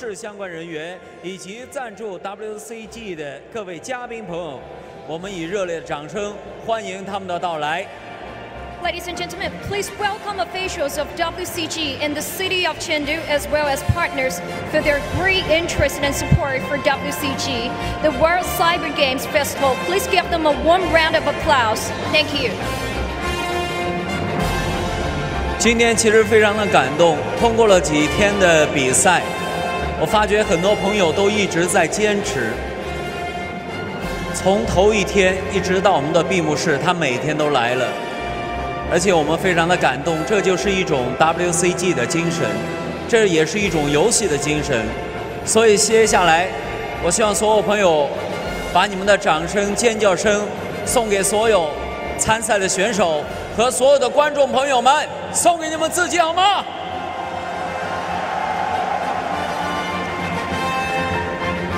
市相关人员以及赞助 WCG 的各位嘉宾朋友，我们以热烈的掌声欢迎他们的到来。Ladies and gentlemen, please welcome officials of WCG in the city of Chengdu as well as partners for their great interest and support for WCG, the World Cyber Games Festival. Please give them a warm round of applause. Thank you. 今天其实非常的感动，通过了几天的比赛，我发觉很多朋友都一直在坚持，从头一天一直到我们的闭幕式，他每天都来了，而且我们非常的感动，这就是一种 WCG 的精神，这也是一种游戏的精神，所以接下来，我希望所有朋友把你们的掌声、尖叫声送给所有参赛的选手和所有的观众朋友们，送给你们自己好吗？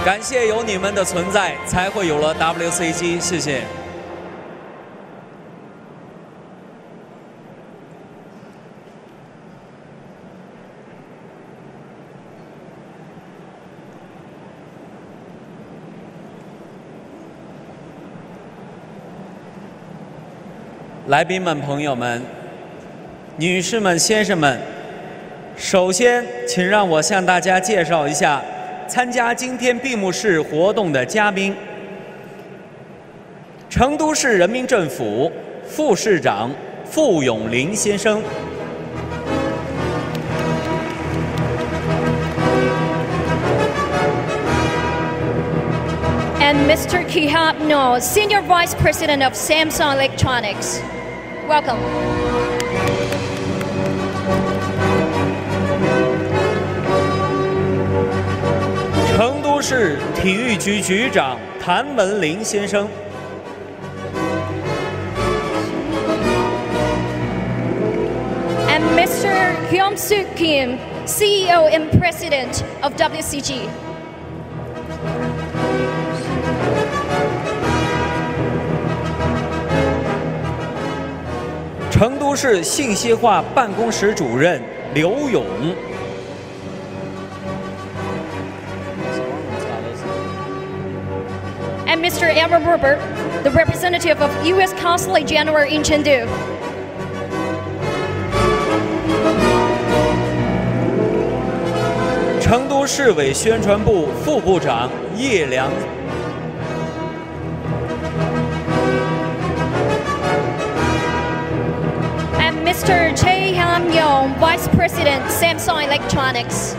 感谢有你们的存在，才会有了 WCG。谢谢。来宾们、朋友们、女士们、先生们，首先，请让我向大家介绍一下参加今天闭幕式活动的嘉宾：成都市人民政府副市长傅永林先生。And Mr. Kihab No, Senior Vice President of Samsung Electronics. Welcome. 市体育局局长谭文林先生，And Mr. Hyun Suk Kim, CEO and President of WCG. 成都市信息化办公室主任刘勇，And Mr. Edward Robert, the representative of U.S. Consulate General in Chengdu. 成都市委宣传部副部长叶良， And Mr. Choi Han Yong, Vice President, Samsung Electronics.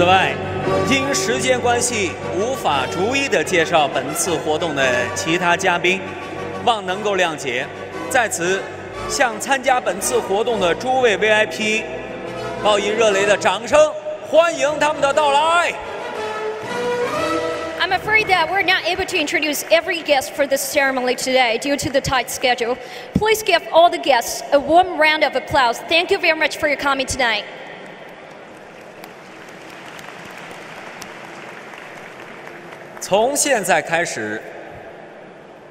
此外，因时间关系，无法逐一的介绍本次活动的其他嘉宾，望能够谅解。在此，向参加本次活动的诸位 VIP，报以热烈的掌声，欢迎他们的到来。I'm afraid that we're not able to introduce every guest for this ceremony today due to the tight schedule. Please give all the guests a warm round of applause. Thank you very much for your coming tonight. 从现在开始，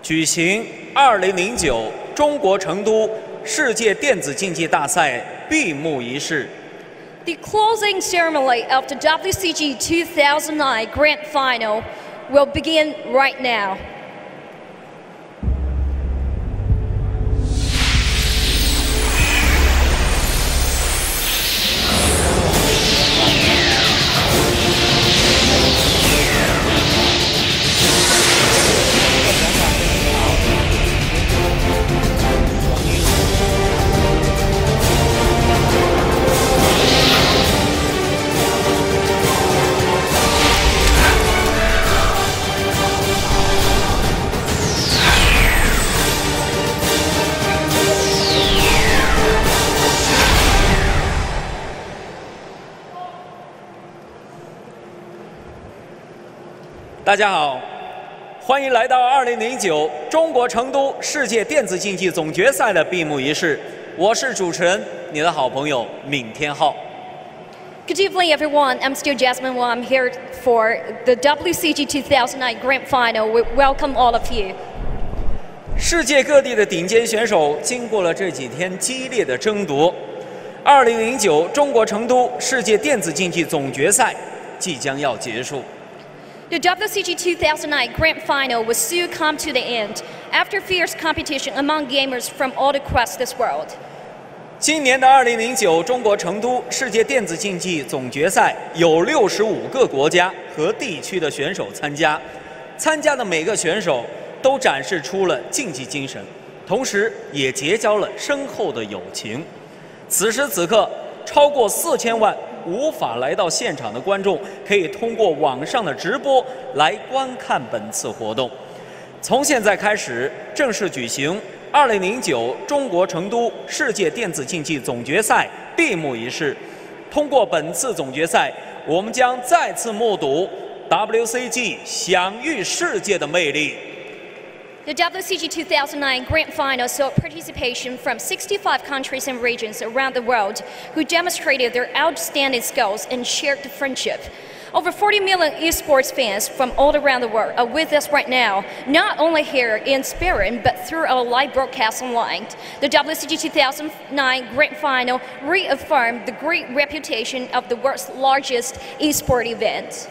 举行2009中国成都世界电子竞技大赛闭幕仪式。The closing ceremony of the WCG 2009 Grand Final will begin right now. 大家好，欢迎来到2009中国成都世界电子竞技总决赛的闭幕仪式。我是主持人，你的好朋友闵天浩。Good evening, everyone. I'm still Jasmine Wang. I'm here for the WCG 2009 Grand Final. We welcome all of you. 世界各地的顶尖选手经过了这几天激烈的争夺，2009中国成都世界电子竞技总决赛即将要结束。The WCG 2009 Grand Final will soon come to the end after fierce competition among gamers from all across this world. 今年的2009中国成都世界电子竞技总决赛有65个国家和地区的选手参加，参加的每个选手都展示出了竞技精神，同时也结交了深厚的友情。此时此刻，超过四千万无法来到现场的观众，可以通过网上的直播来观看本次活动。从现在开始正式举行2009中国成都世界电子竞技总决赛闭幕仪式。通过本次总决赛，我们将再次目睹 WCG 享誉世界的魅力。The WCG 2009 Grand Final saw participation from 65 countries and regions around the world who demonstrated their outstanding skills and shared the friendship. Over 40 million esports fans from all around the world are with us right now, not only here in spirit, but through our live broadcast online. The WCG 2009 Grand Final reaffirmed the great reputation of the world's largest esports event.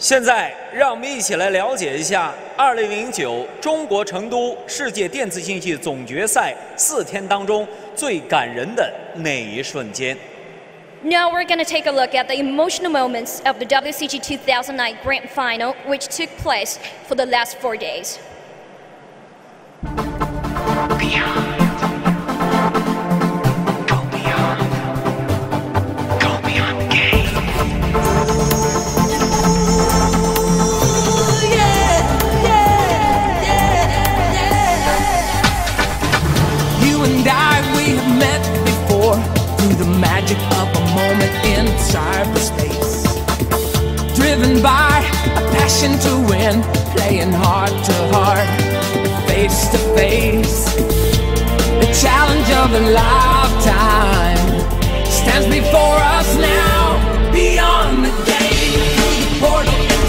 现在，让我们一起来了解一下2009中国成都世界电子竞技总决赛四天当中最感人的那一瞬间。Now we're going to take a look at the emotional moments of the WCG 2009 Grand Final, which took place for the last four days. Met before through the magic of a moment in cyberspace. Driven by a passion to win, playing heart to heart, face to face. The challenge of a lifetime stands before us now. Beyond the game, through the portal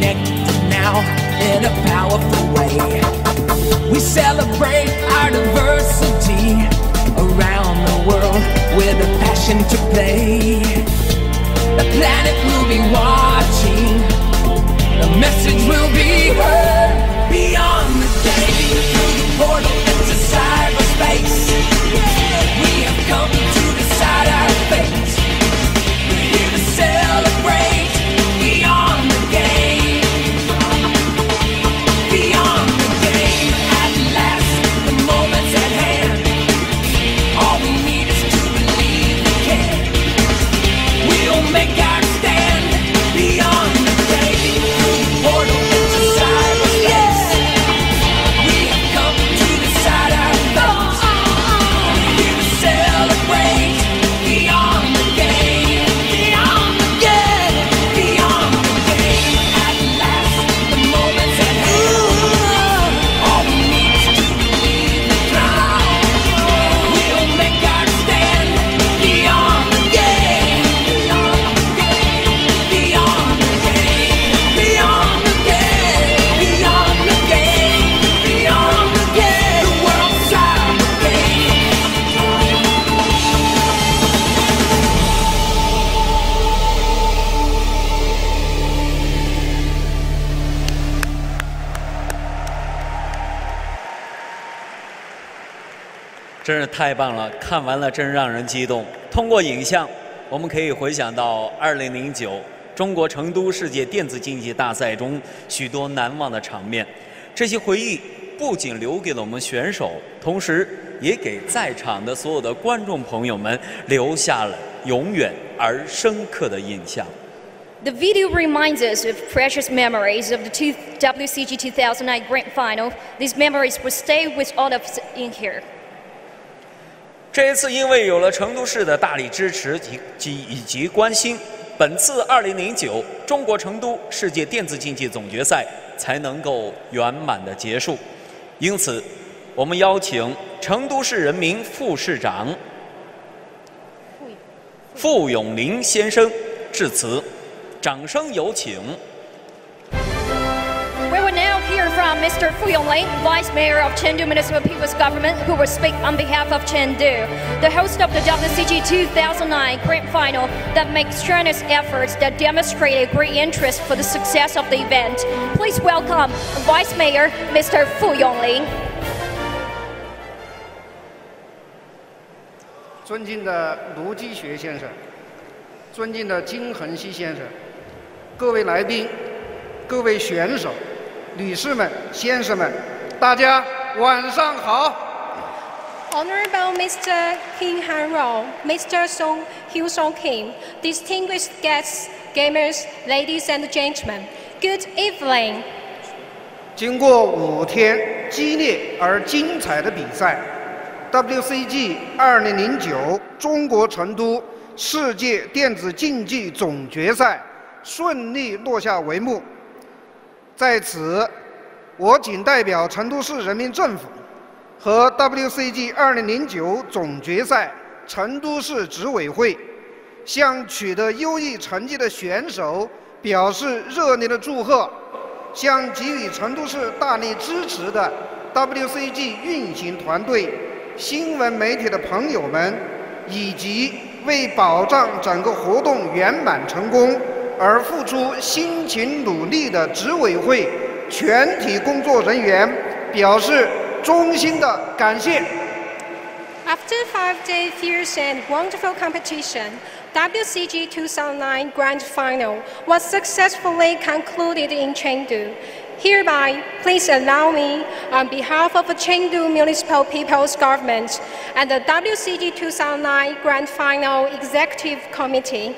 We're 真是太棒了！看完了真让人激动。通过影像，我们可以回想到2009中国成都世界电子竞技大赛中许多难忘的场面。这些回忆不仅留给了我们选手，同时也给在场的所有的观众朋友们留下了永远而深刻的印象。The video reminds us of precious memories of the two WCG 2009 Grand Final. These memories will stay with all of us in here. 这一次，因为有了成都市的大力支持及及以及关心，本次2009中国成都世界电子竞技总决赛才能够圆满的结束。因此，我们邀请成都市人民副市长傅永林先生致辞，掌声有请。hear from Mr. Fu Yongling, Vice Mayor of Chengdu Municipal People's Government, who will speak on behalf of Chengdu, the host of the WCG 2009 Grand Final that makes strenuous efforts that demonstrate a great interest for the success of the event. Please welcome Vice Mayor Mr. Fu Yongling. 尊敬的卢继学先生，尊敬的金恒熙先生，各位来宾，各位选手， 女士们、先生们，大家晚上好。Honorable Mr. Kim Han Rao, Mr. Song Hyu Song Kim, distinguished guests, gamers, ladies and gentlemen, good evening. 经过五天激烈而精彩的比赛，WCG 2009中国成都世界电子竞技总决赛顺利落下帷幕。在此，我谨代表成都市人民政府和 WCG 2009总决赛成都市执委会，向取得优异成绩的选手表示热烈的祝贺。向给予成都市大力支持的 WCG 运行团队、新闻媒体的朋友们，以及为保障整个活动圆满成功而付出辛勤努力的执委会全体工作人员，表示衷心的感谢。 After five-day fierce and wonderful competition, WCG 2009 Grand Final was successfully concluded in Chengdu. Hereby, please allow me, on behalf of the Chengdu Municipal People's Government and the WCG 2009 Grand Final Executive Committee,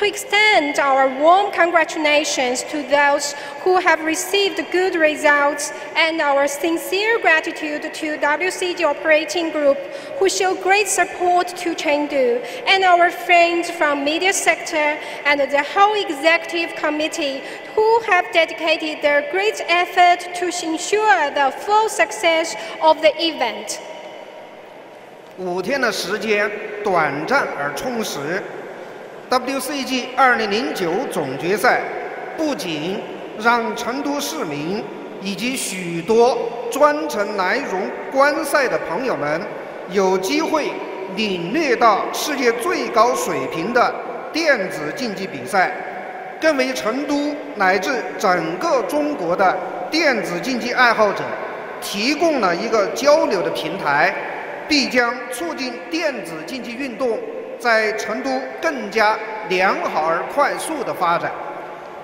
to extend our warm congratulations to those who have received good results and our sincere gratitude to WCG Operating Group who show great support to Chengdu and our friends from media sector and the whole executive committee who have dedicated their great effort to ensure the full success of the event. 五天的时间短暂而充实。 WCG 2009总决赛不仅让成都市民以及许多专程来荣观赛的朋友们有机会领略到世界最高水平的电子竞技比赛，更为成都乃至整个中国的电子竞技爱好者提供了一个交流的平台，必将促进电子竞技运动在成都更加良好而快速的发展，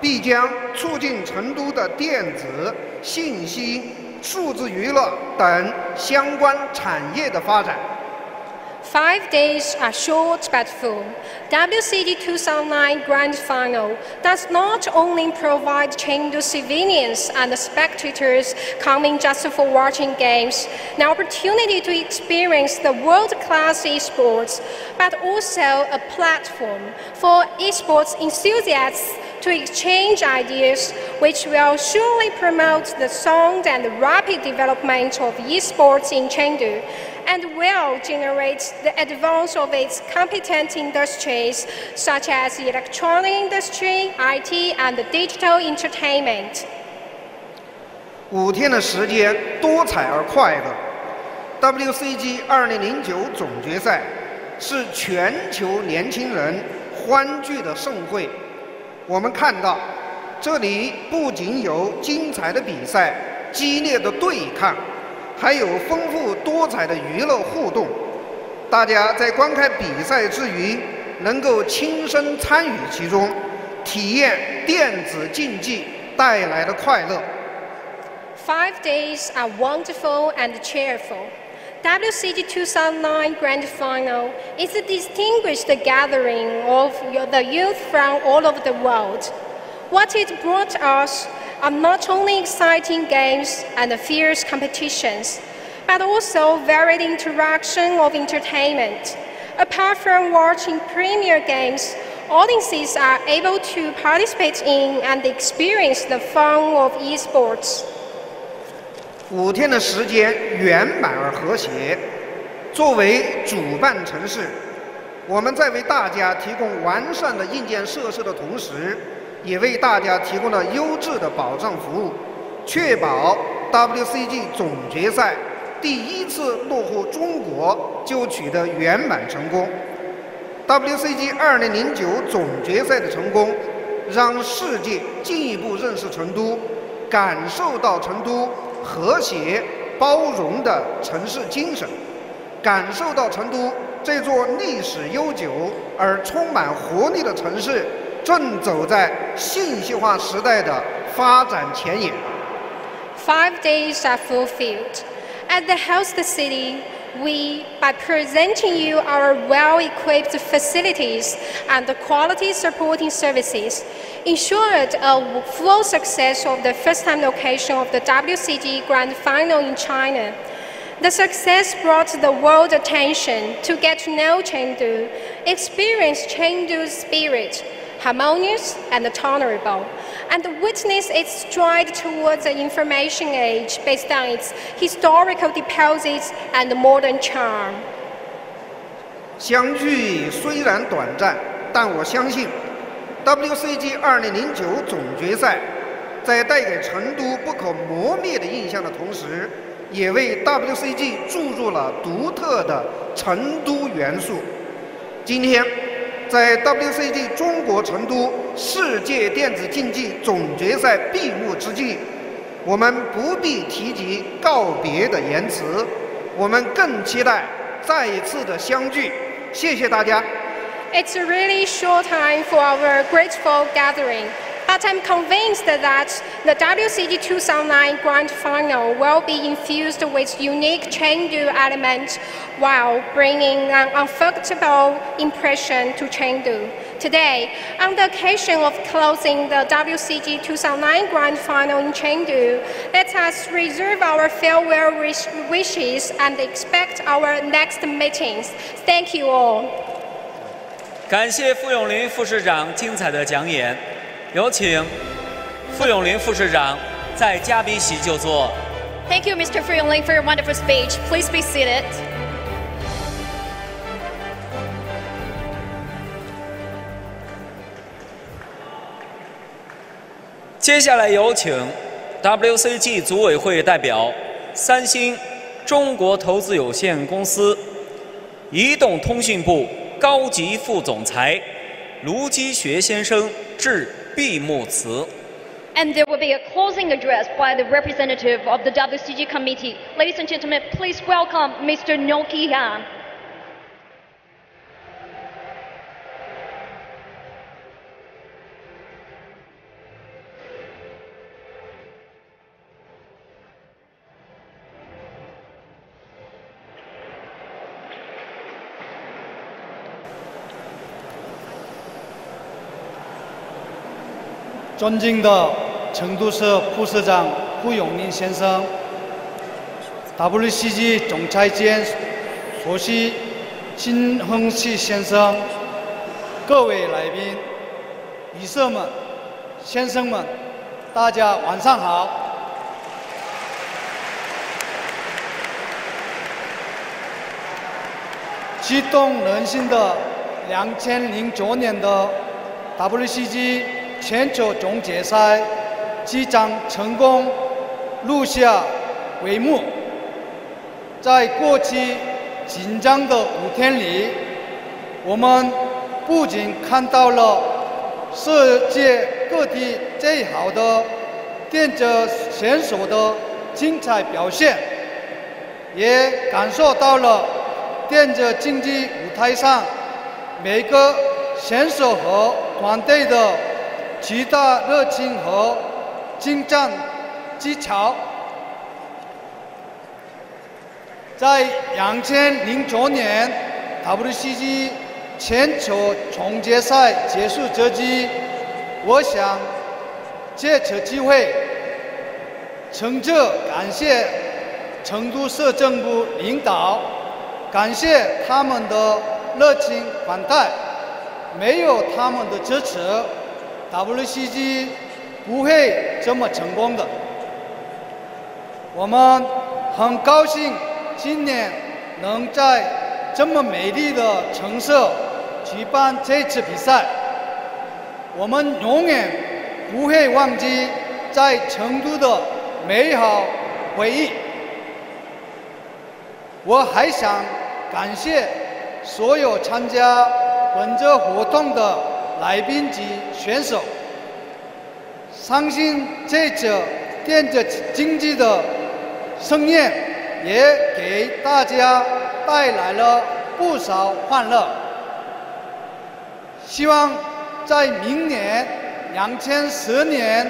必将促进成都的电子、信息、数字娱乐等相关产业的发展。Five days are short but full. WCG 2009 Grand Final does not only provide Chengdu civilians and spectators coming just for watching games an opportunity to experience the world-class esports, but also a platform for esports enthusiasts to exchange ideas, which will surely promote the sound and rapid development of esports in Chengdu and will generate the advance of its competent industries such as the electronic industry, IT, and digital entertainment. 五天的时间多彩而快乐。WCG 2009总决赛是全球年轻人欢聚的盛会。我们看到，这里不仅有精彩的比赛、激烈的对抗， 还有丰富多彩的娱乐互动。大家在观看比赛之余，能够亲身参与其中，体验电子竞技带来的快乐。Five days are wonderful and cheerful. WCG 2009 Grand Final is a distinguished gathering of the youth from all over the world. What it brought us are not only exciting games and fierce competitions, but also varied interaction of entertainment. Apart from watching premier games, audiences are able to participate in and experience the fun of esports. 五天的时间圆满而和谐。作为主办城市，我们在为大家提供完善的硬件设施的同时， 也为大家提供了优质的保障服务，确保 WCG 总决赛第一次落户中国就取得圆满成功。WCG 2009总决赛的成功，让世界进一步认识成都，感受到成都和谐包容的城市精神，感受到成都这座历史悠久而充满活力的城市正走在信息化时代的发展前沿。 Five days are fulfilled. At the host city, we, by presenting you our well-equipped facilities and the quality supporting services, ensured a full success of the first-time location of the WCG Grand Final in China. The success brought the world attention to get to know Chengdu, experience Chengdu's spirit, harmonious and tolerable, and witness its stride towards the information age based on its historical deposits and modern charm. 相聚虽然短暂，但我相信 WCG 2009总决赛在带给成都不可磨灭的印象的同时，也为 WCG 注入了独特的成都元素。今天，在 WCG 中国成都世界电子竞技总决赛闭幕之际，我们不必提及告别的言辞，我们更期待再一次的相聚。谢谢大家。It's a really short time for our grateful gathering, but I'm convinced that the WCG 2009 Grand Final will be infused with unique Chengdu elements while bringing an unforgettable impression to Chengdu. Today, on the occasion of closing the WCG 2009 Grand Final in Chengdu, let us reserve our farewell wish- wishes and expect our next meetings. Thank you all. 感谢傅永林副市长精彩的讲演， 有请傅永林副市长在嘉宾席就坐。Thank you, Mr. Fu Yongling, for your wonderful speech. Please be seated. 接下来有请 WCG 组委会代表、三星中国投资有限公司移动通讯部高级副总裁卢基学先生致闭幕词。 And there will be a closing address by the representative of the WCG committee. Ladies and gentlemen, please welcome Mr. Noki Han. 尊敬的成都市副市长顾永林先生，WCG 总裁兼主席金亨熙先生，各位来宾、女士们、先生们，大家晚上好。激动人心的2009年的 WCG 全球总决赛即将成功录下帷幕。在过去紧张的五天里，我们不仅看到了世界各地最好的电子选手的精彩表现，也感受到了电子竞技舞台上每个选手和团队的极大热情和精湛技巧。在两千零九年 WCG 全球总决赛结束之际，我想借此机会，诚挚感谢成都市政府领导，感谢他们的热情款待。没有他们的支持，WCG 不会这么成功的。我们很高兴今年能在这么美丽的城市举办这次比赛。我们永远不会忘记在成都的美好回忆。我还想感谢所有参加本次活动的来宾及选手。相信这次电子竞技的盛宴也给大家带来了不少欢乐。希望在明年两千十年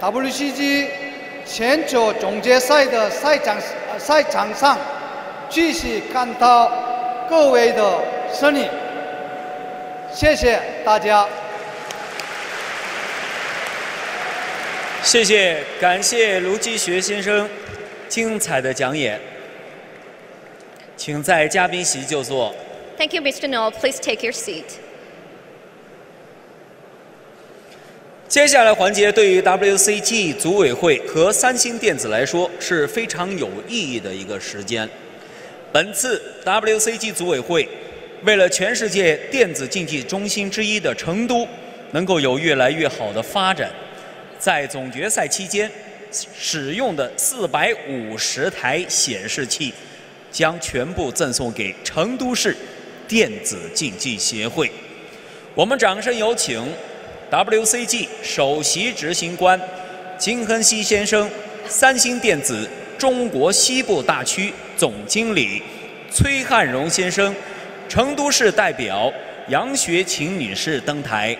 WCG 全球总决赛的赛场赛场上，继续看到各位的身影。谢谢大家。谢谢，感谢卢基学先生精彩的讲演，请在嘉宾席就坐。Thank you, Mr. Noel. Please take your seat. 接下来环节对于 WCG 组委会和三星电子来说是非常有意义的一个时间。本次 WCG 组委会为了全世界电子竞技中心之一的成都能够有越来越好的发展，在总决赛期间使用的四百五十台显示器将全部赠送给成都市电子竞技协会。我们掌声有请 WCG 首席执行官金亨熙先生、三星电子中国西部大区总经理崔汉荣先生、成都市代表杨学琴女士登台。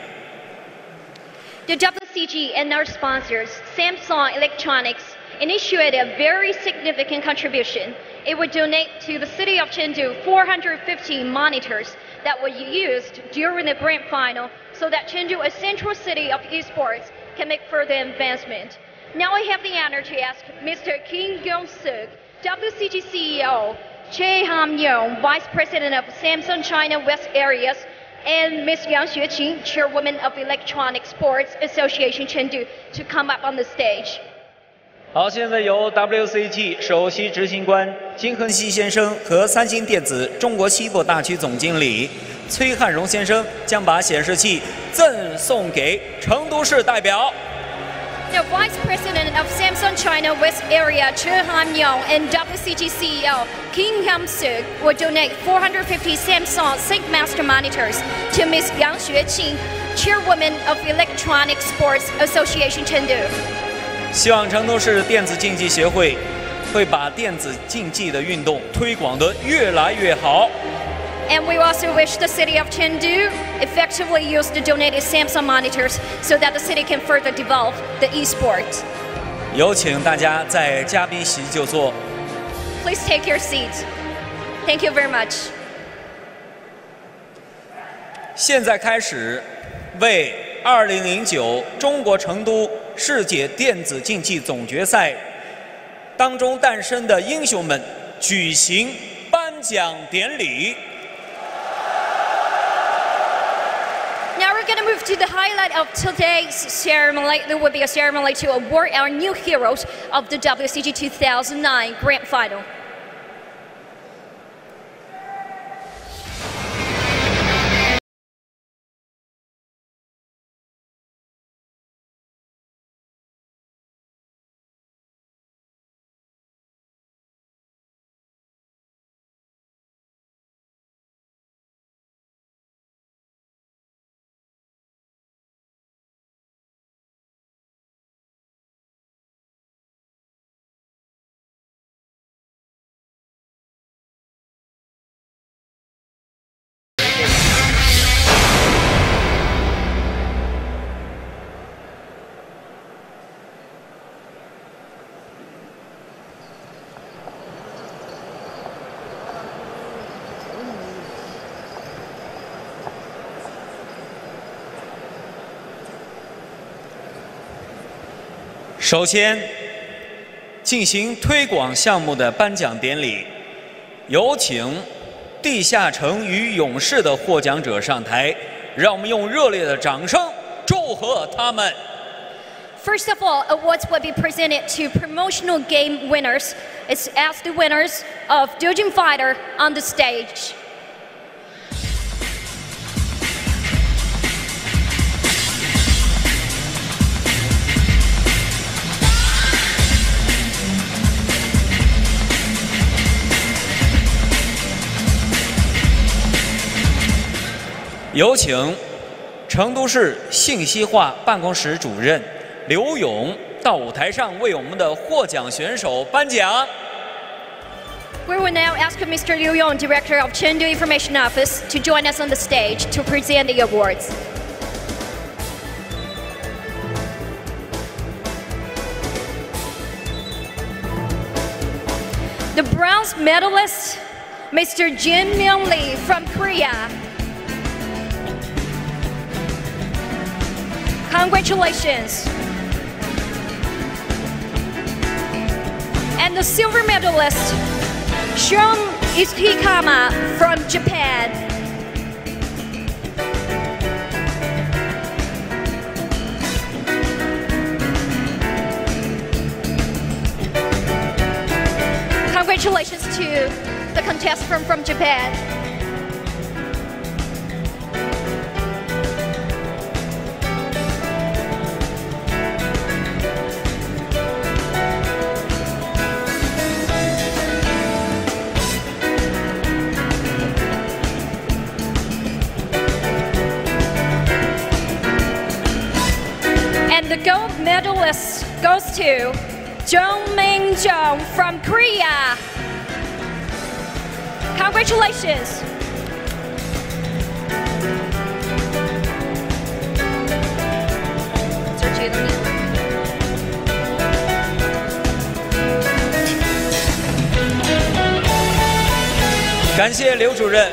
The WCG and our sponsors, Samsung Electronics, initiated a very significant contribution. It would donate to the city of Chengdu 450 monitors that were used during the grand final so that Chengdu, a central city of esports, can make further advancement. Now I have the honor to ask Mr. Kim Kyung-suk, WCG CEO, Choi Ham-yong, Vice President of Samsung China West Areas, and Ms. Yang Xueqing, Chairwoman of Electronic Sports Association Chengdu, to come up on the stage. 好，现在由 WCG 首席执行官金亨熙先生和三星电子中国西部大区总经理崔汉荣先生将把显示器赠送给成都市代表。The Vice President of Samsung China West Area, Che Han-yong, and WCG CEO, Kim Hyam-suk, will donate 450 Samsung ThinkMaster monitors to Ms. Yang Xueqing, Chairwoman of Electronic Sports Association Chengdu. 希望成都市电子竞技协会会把电子竞技的运动推广得越来越好。 And we also wish the city of Chengdu effectively use the donated Samsung monitors so that the city can further develop the esport. 有请大家在嘉宾席就坐。 Please take your seats. Thank you very much. 现在开始，为2009中国成都世界电子竞技总决赛当中诞生的英雄们举行颁奖典礼。 Move to the highlight of today's ceremony. There will be a ceremony to award our new heroes of the WCG 2009 Grand Final. 首先，进行推广项目的颁奖典礼，有请《地下城与勇士》的获奖者上台，让我们用热烈的掌声祝贺他们。First of all, awards will be presented to promotional game winners，is as the winners of Dojin Fighter on the stage. 有请成都市信息化办公室主任刘勇到舞台上为我们的获奖选手颁奖。We will now ask Mr. Liu Yong, Director of Chengdu Information Office, to join us on the stage to present the awards. The bronze medalist, Mr. Jin Myung Lee from Korea. Congratulations. And the silver medalist, Shun Ishikama from Japan. Congratulations to the contestant from, from Japan. The gold medalist goes to Jong Ming Jong from Korea. Congratulations. 感谢刘主任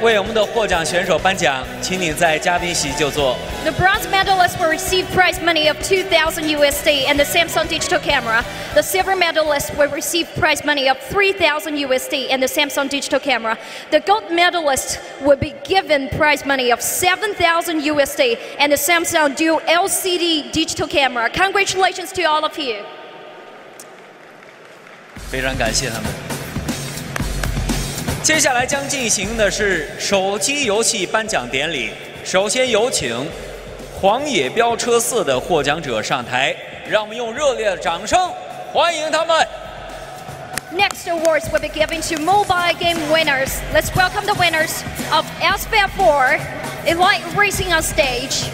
为我们的获奖选手颁奖，请你在嘉宾席就坐。The bronze medalist will receive prize money of 2,000 USD and the Samsung digital camera. The silver medalist will receive prize money of 3,000 USD and the Samsung digital camera. The gold medalist will be given prize money of 7,000 USD and the Samsung dual LCD digital camera. Congratulations to all of you. 非常感谢他们。接下来将进行的是手机游戏颁奖典礼。首先有请《 狂野飙车四》的获奖者上台，让我们用热烈的掌声欢迎他们。Next awards will be given to mobile game winners. Let's welcome the winners of Asphalt 4 Elite Racing on stage.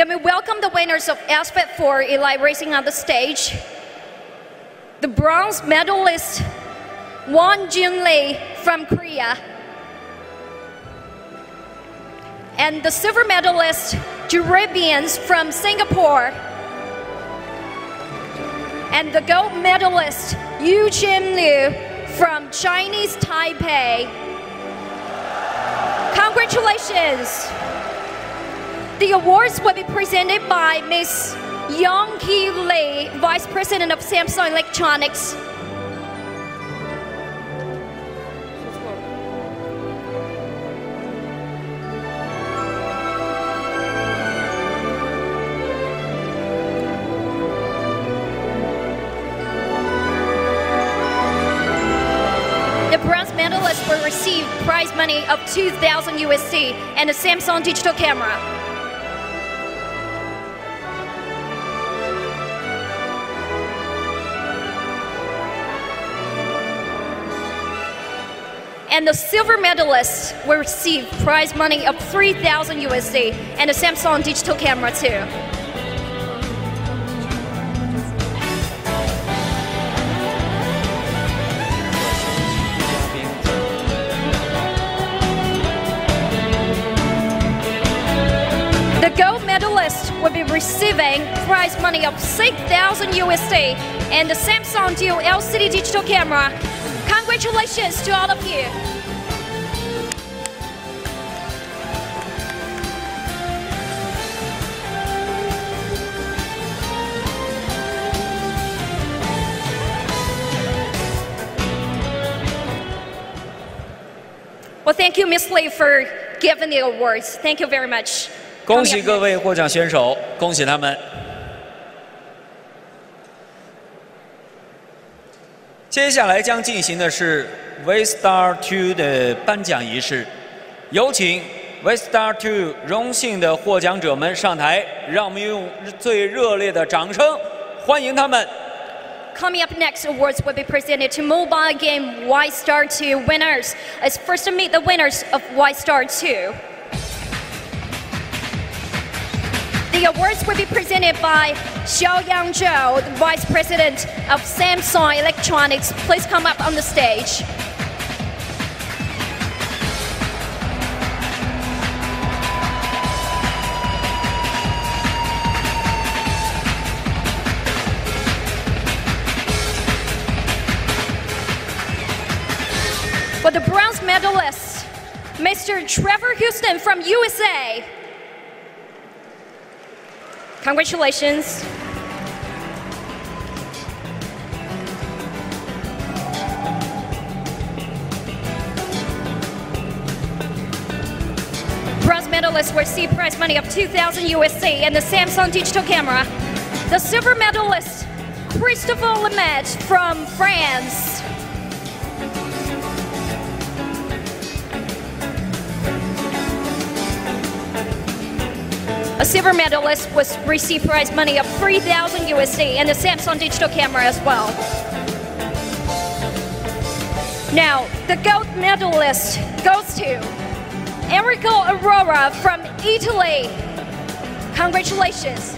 Let me welcome the winners of Asphalt 4 Elite Racing on the stage. The bronze medalist, Won Jin Lee from Korea. And the silver medalist, Jurabians from Singapore. And the gold medalist, Yu Jin Liu from Chinese Taipei. Congratulations! The awards will be presented by Ms. Young Ki Lee, Vice President of Samsung Electronics. The bronze medalist will receive prize money of 2,000 USD and a Samsung digital camera. And the silver medalists will receive prize money of 3,000 USD and a Samsung digital camera too. The gold medalist will be receiving prize money of 6,000 USD and the Samsung Duo LCD digital camera. Congratulations to all of you. Thank you, Miss Lee, for giving the awards. Thank you very much. 恭喜各位获奖选手，恭喜他们。接下来将进行的是 V Star Two 的颁奖仪式，有请 V Star Two 荣幸的获奖者们上台，让我们用最热烈的掌声欢迎他们。Coming up next, awards will be presented to mobile game Wise Star 2 winners. Let's first meet the winners of Wise Star 2. The awards will be presented by Xiaoyang Zhou, the Vice President of Samsung Electronics. Please come up on the stage. For the bronze medalist, Mr. Trevor Houston from USA. Congratulations. Bronze medalists will receive prize money of 2,000 USD and the Samsung digital camera. The silver medalist, Christopher Lemaitre from France. silver medalist will receive prize money of 3,000 USD and a Samsung digital camera as well. Now, the gold medalist goes to Enrico Aurora from Italy. Congratulations.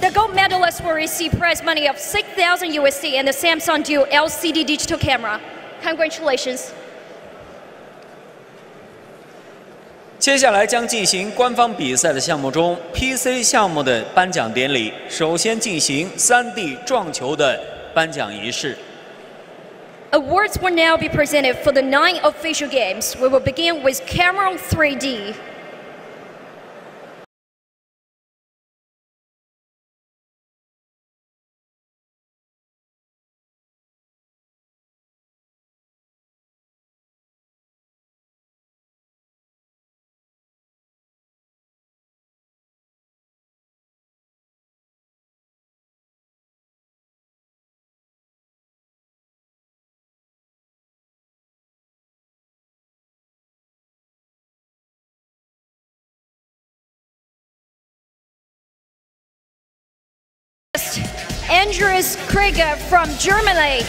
The gold medalist will receive prize money of 6,000 USD and the Samsung Duo LCD digital camera. Congratulations. 接下来将进行官方比赛的项目中 PC 项目的颁奖典礼，首先进行 3D 撞球的颁奖仪式。Awards will now be presented for the nine official games. We will begin with Carom 3D. Krieger from Germany.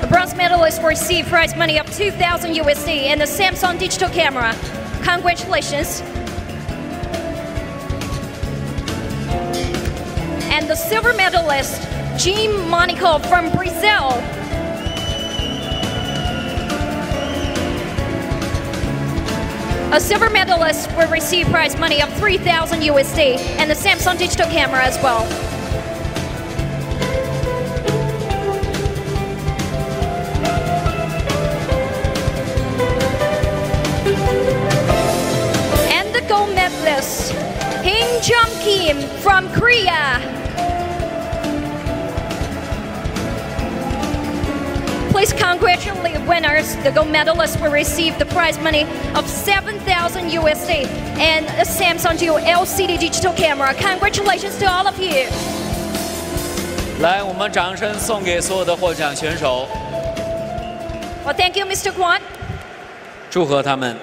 The bronze medalist will receive prize money of 2,000 USD and the Samsung digital camera. Congratulations. And the silver medalist, Jean Monaco from Brazil. A silver medalist will receive prize money of 3,000 USD and the Samsung digital camera as well. And the gold medalist, Hing Jung Kim from Korea. Please congratulate winners. The gold medalists will receive the prize money of 7,000 USD and a Samsung Duo LCD digital camera. Congratulations to all of you. 来，我们掌声送给所有的获奖选手， Well, thank you, Mr. Kwan. 祝贺他们。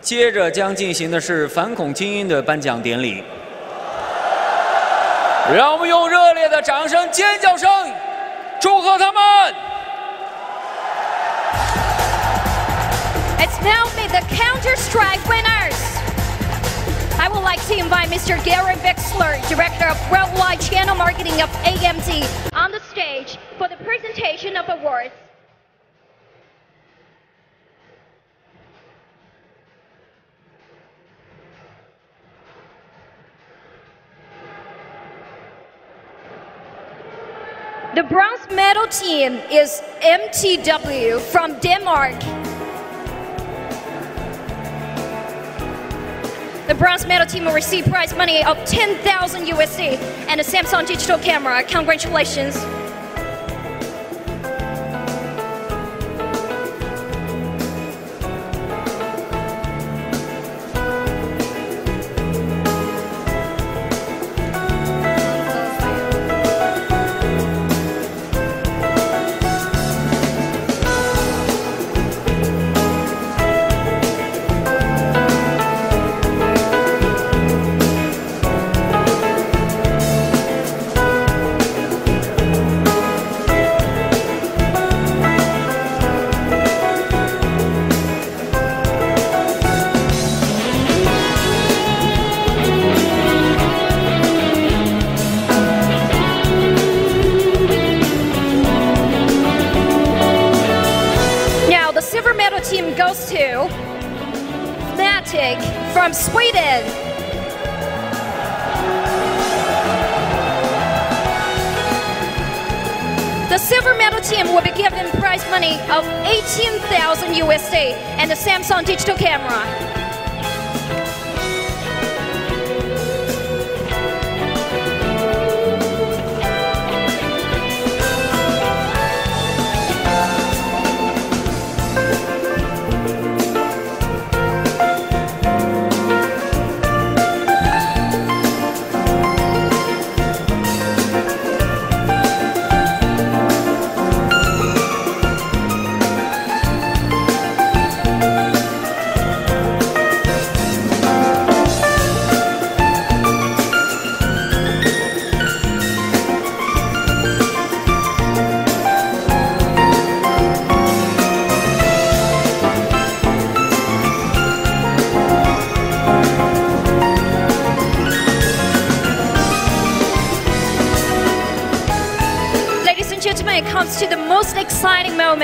接着将进行的是反恐精英的颁奖典礼，让我们用热烈的掌声、尖叫声 祝贺他们。 It's now meet the Counter Strike winners. I I would like to invite Mr. Gary Bixler, Director of Worldwide Channel Marketing of AMT, on the stage for the presentation of awards. The bronze medal team is MTW from Denmark. The bronze medal team will receive prize money of 10,000 USD and a Samsung digital camera. Congratulations.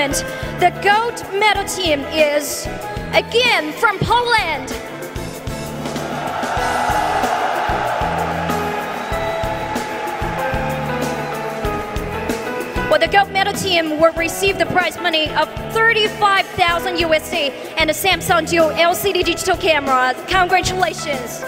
Moment. The gold medal team is AGAiN from Poland. Well, the gold medal team will receive the prize money of 35,000 USD and a Samsung Dual LCD digital camera. Congratulations.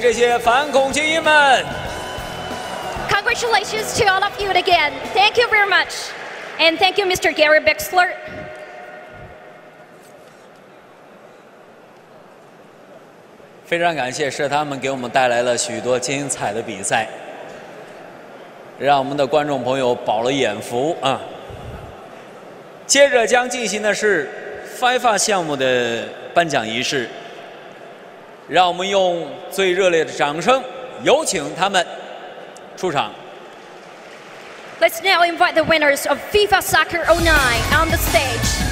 这些反恐精英们！Congratulations to all of you again. Thank you very much. And thank you, Mr. Gary Bixler. 非常感谢，是他们给我们带来了许多精彩的比赛，让我们的观众朋友饱了眼福啊！接着将进行的是 FIFA 项目的颁奖仪式，让我们用最热烈的掌声有请他们出场。Let's now invite the winners of FIFA Soccer 09 on the stage.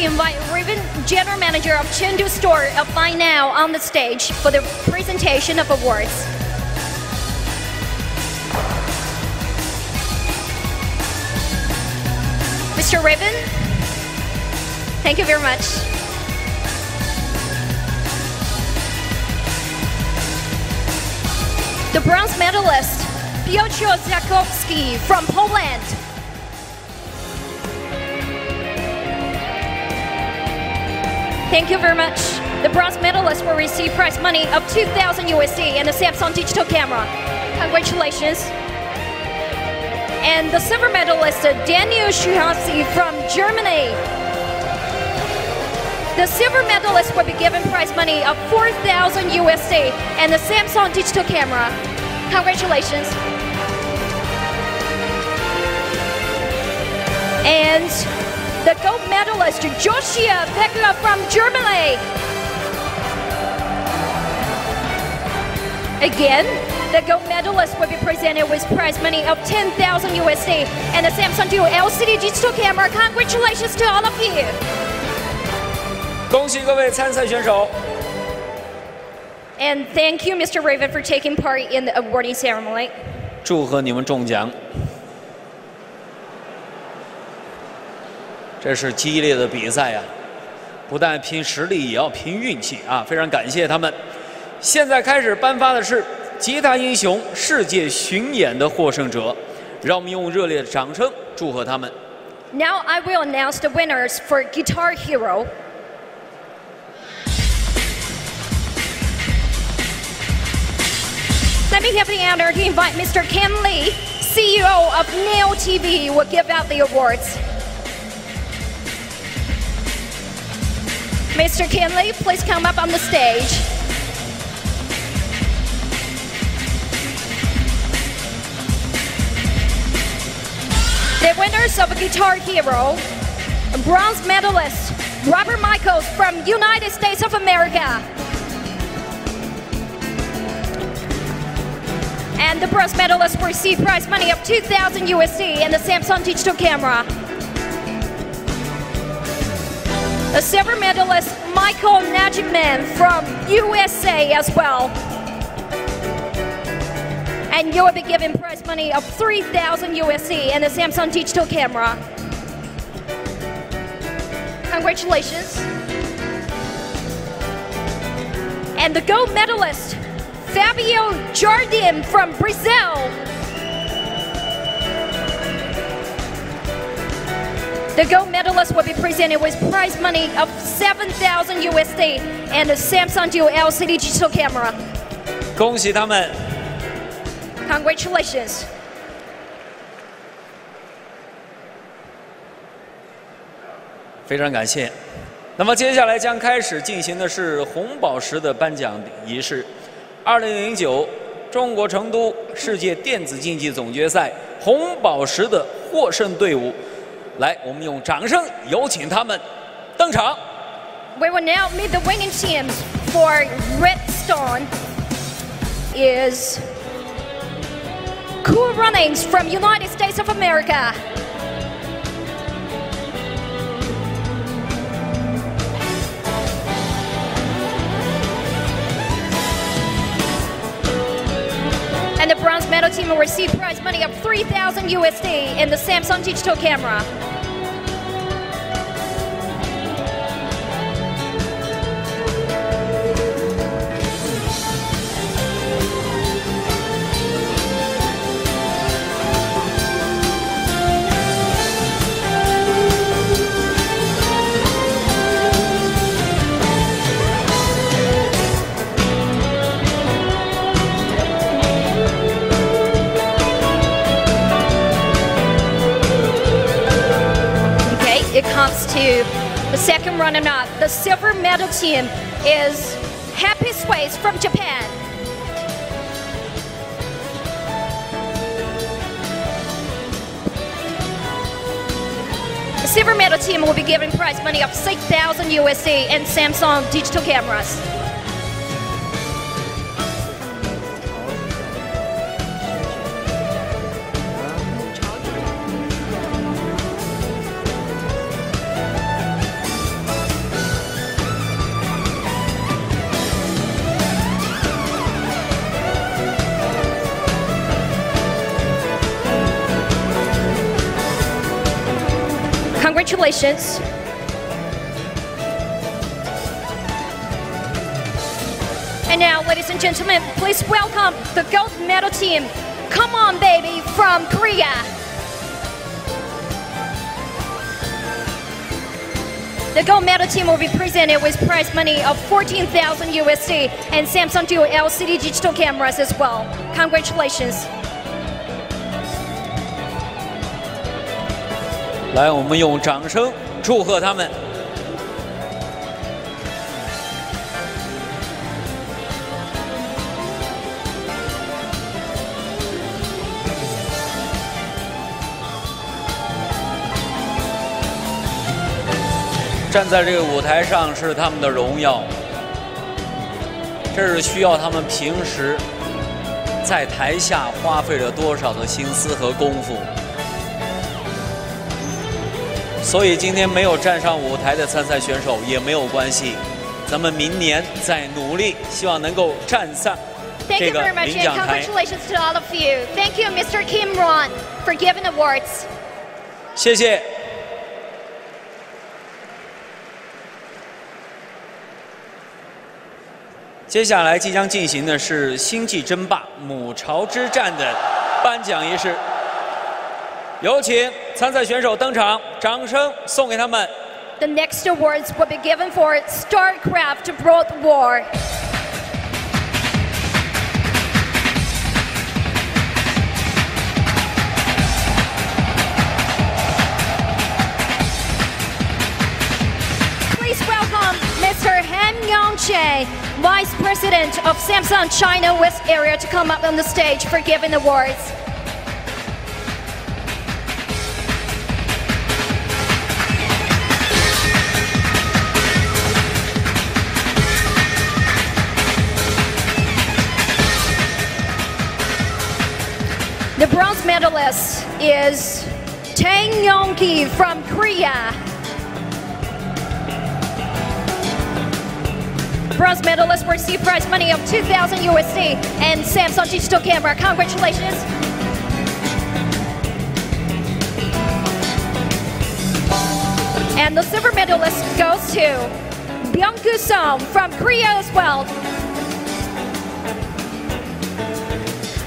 To invite Raven, General Manager of Chengdu Store of Buy Now on the stage for the presentation of awards. Mr. Raven, thank you very much. the bronze medalist Piotr Zakowski from Poland. Thank you very much. The bronze medalist will receive prize money of 2,000 USD and a Samsung digital camera. Congratulations. And the silver medalist Daniel Schuhasi from Germany. The silver medalist will be given prize money of 4,000 USD and a Samsung digital camera. Congratulations. And the gold medalist Joshua Becker from Germany. Again, the gold medalist will be presented with prize money of 10,000 USD and a Samsung Duo LCD digital camera. Congratulations to all of you. 恭喜各位参赛选手！ And thank you, Mr. Raven, for taking part in the awarding ceremony. 祝贺你们中奖！ 这是激烈的比赛啊，不但拼实力，也要拼运气啊！非常感谢他们。现在开始颁发的是吉他英雄世界巡演的获胜者，让我们用热烈的掌声祝贺他们。Now I will announce the winners for Guitar Hero. Let me have the honor to invite Mr. Ken Lee, CEO of Neo TV, will give out the awards. Mr. Ken Lee, please come up on the stage. The winners of Guitar Hero, bronze medalist Robert Michaels from United States of America. And the bronze medalist will receive prize money of 2,000 USD and the Samsung digital camera. The silver medalist Michael Najimman from USA as well. And you will be given prize money of 3,000 USD and a Samsung digital camera. Congratulations. And the gold medalist, Fabio Jardim from Brazil. The gold medalist will be presented with prize money of 7,000 USD and a Samsung Duo LCD digital camera. 恭喜他们！ Congratulations. 非常感谢。那么接下来将开始进行的是红宝石的颁奖仪式。二零零九中国成都世界电子竞技总决赛红宝石的获胜队伍， 来，我们用掌声有请他们登场。 We will now meet the winning teams for Redstone is Cool Runnings from United States of America. And the bronze medal team will receive prize money of 3,000 USD in the Samsung digital camera. Second runner-up. The silver medal team is Happy Sways from Japan. The silver medal team will be given prize money of 6,000 USD and Samsung digital cameras. And now, ladies and gentlemen, please welcome the gold medal team. Come on, baby, from Korea. The gold medal team will be presented with prize money of 14,000 USD and Samsung Duo LCD digital cameras as well. Congratulations. 来，我们用掌声祝贺他们。站在这个舞台上是他们的荣耀，这是需要他们平时在台下花费了多少的心思和功夫。所以今天没有站上舞台的参赛选手也没有关系，咱们明年再努力，希望能够站上 Thank 这 you 个 very much 领 and 奖台。congratulations to all of you. Thank you, Mr. Kim Ron, for giving awards. 谢谢。接下来即将进行的是《星际争霸：母巢之战》的颁奖仪式，有请参赛选手登场，掌声送给他们。The next awards will be given for StarCraft Brood War. Please welcome Mr. Han Yongche, Vice President of Samsung China West Area, to come up on the stage for giving awards. Medalist is Tang Yongki from Korea. Bronze medalist will receive prize money of 2,000 USD and Samsung digital camera. Congratulations. And the silver medalist goes to Byung-gu Song from Korea as well.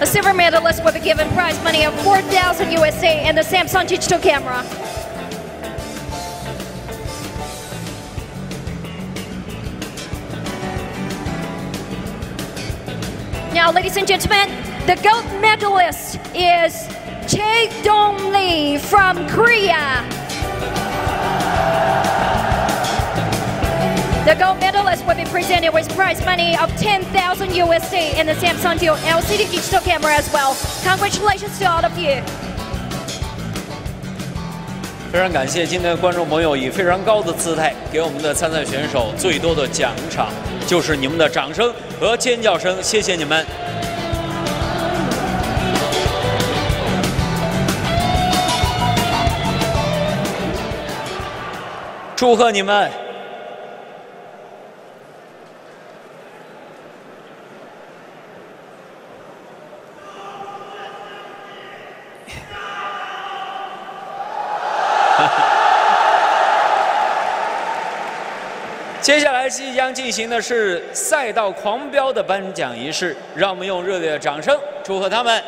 The silver medalist will be given prize money of 4,000 USA and the Samsung digital camera. Now, ladies and gentlemen, the gold medalist is Jae Dong Lee from Korea. The gold medalist will be presented with prize money of 10,000 USD and the Samsung Duo LCD digital camera as well. Congratulations to all of you. 非常感谢今天的观众朋友以非常高的姿态给我们的参赛选手最多的奖赏，就是你们的掌声和尖叫声，谢谢你们。祝贺你们！接下来即将进行的是赛道狂飙的颁奖仪式，让我们用热烈的掌声祝贺他们。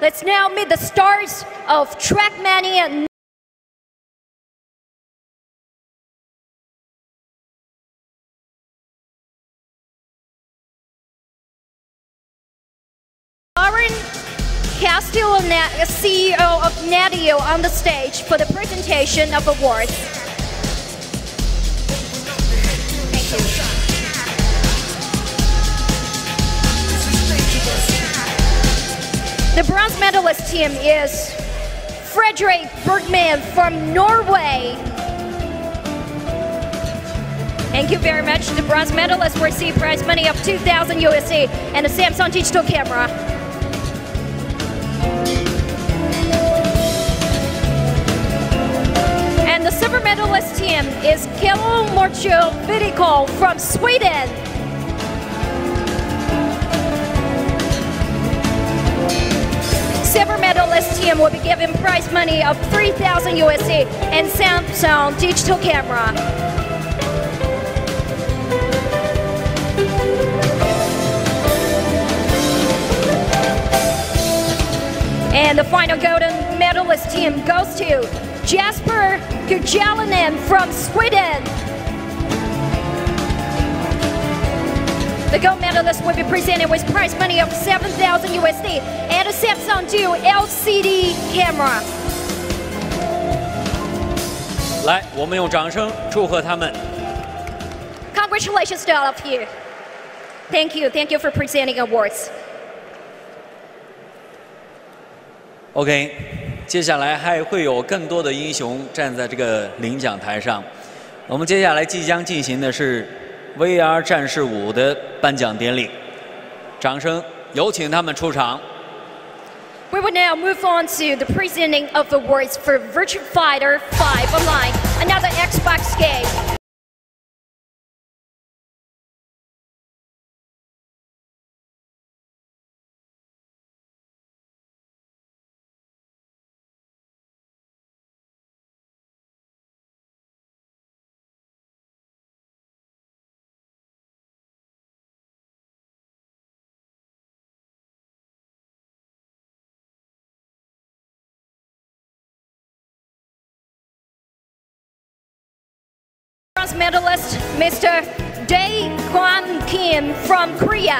Let's now meet the stars of Trackmania. Lauren Castillo, CEO of Natio, on the stage for the presentation of awards. The bronze medalist team is Frederick Bergman from Norway. Thank you very much. The bronze medalist will prize money of 2,000 USD and a Samsung digital camera. The silver medalist team is Kalle Morchio Vidico from Sweden. Silver medalist team will be given prize money of 3,000 USD and Samsung digital camera. And the final golden medalist team goes to Jasper Kujalainen from Sweden. The gold medalist will be presented with prize money of 7,000 USD and a Samsung Duo LCD camera. 来，我们用掌声祝贺他们。 Congratulations to all of you. Thank you. Thank you for presenting awards. OK， 接下来还会有更多的英雄站在这个领奖台上。我们接下来即将进行的是 VR 战士五的颁奖典礼，掌声有请他们出场。We will now move on to the presenting of awards for Virtua Fighter 5 Online, another Xbox game. Bronze medalist Mr. Dae Kwan Kim from Korea.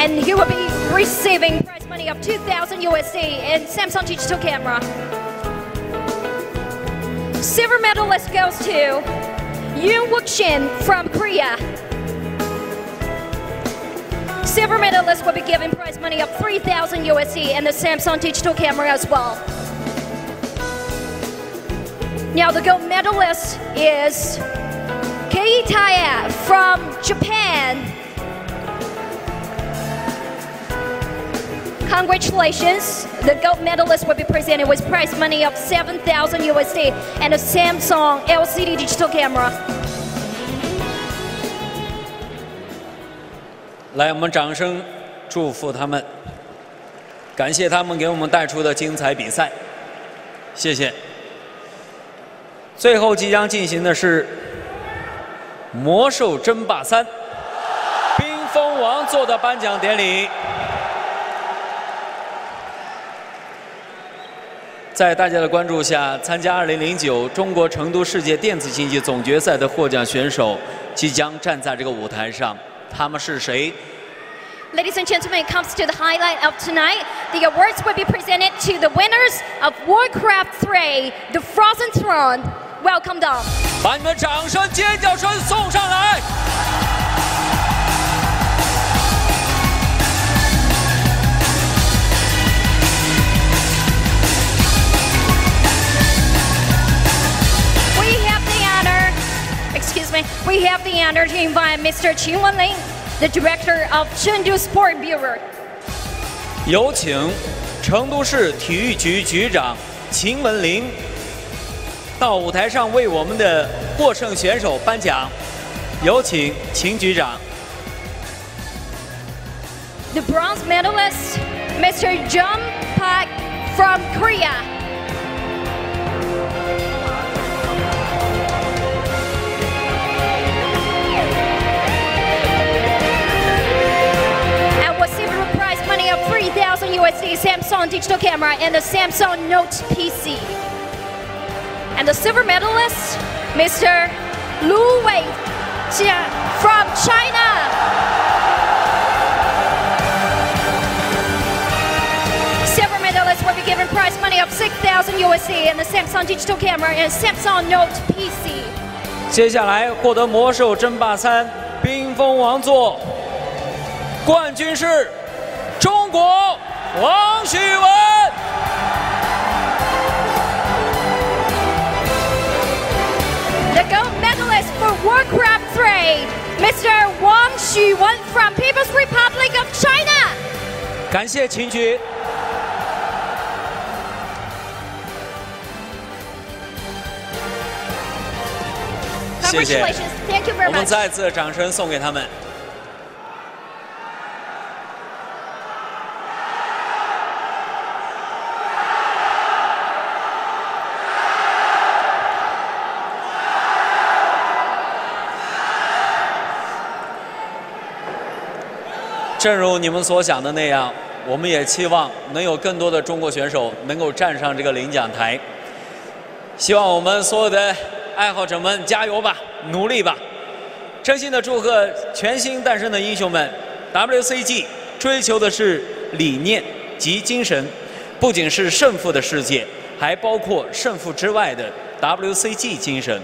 And he will be receiving prize money of 2,000 USD in Samsung digital camera. Silver medalist goes to Yoon Wook Shin from Korea. Silver medalist will be given prize money of 3,000 USD and the Samsung digital camera as well. Now the gold medalist is Kei Taya from Japan. Congratulations! The gold medalist will be presented with prize money of 7,000 USD and a Samsung LCD digital camera. 来，我们掌声祝福他们，感谢他们给我们带出的精彩比赛，谢谢。 最后即将进行的是《魔兽争霸三》冰封王座的颁奖典礼。在大家的关注下，参加2009中国成都世界电子竞技总决赛的获奖选手即将站在这个舞台上。他们是谁？Ladies and gentlemen, it comes to the highlight of tonight. The awards will be presented to the winners of Warcraft 3, The Frozen Throne. Welcome them. 把你们掌声、尖叫声送上来！ We have the honor, excuse me, we have the honor to invite Mr. Qin Wenling, the director of Chengdu Sport Bureau. 有请成都市体育局局长秦文林到舞台上为我们的获胜选手颁奖。有请秦局长。 The bronze medalist, Mr. Jung Park from Korea. 3,000 USD Samsung digital camera and the Samsung Note PC. And the silver medalist, Mr. Lu Wei Jia from China. Silver medalist will be given prize money of 6,000 USD and the Samsung digital camera and Samsung Note PC. 接下来获得《魔兽争霸三》冰封王座冠军是中国 王旭文。The gold medalist for Warcraft 3, Mr. Wang Xuwen from People's Republic of China. 感谢秦局。谢谢我们再次掌声送给他们。正如你们所想的那样，我们也期望能有更多的中国选手能够站上这个领奖台。希望我们所有的爱好者们加油吧，努力吧！真心的祝贺全新诞生的英雄们！WCG 追求的是理念及精神，不仅是胜负的世界，还包括胜负之外的 WCG 精神。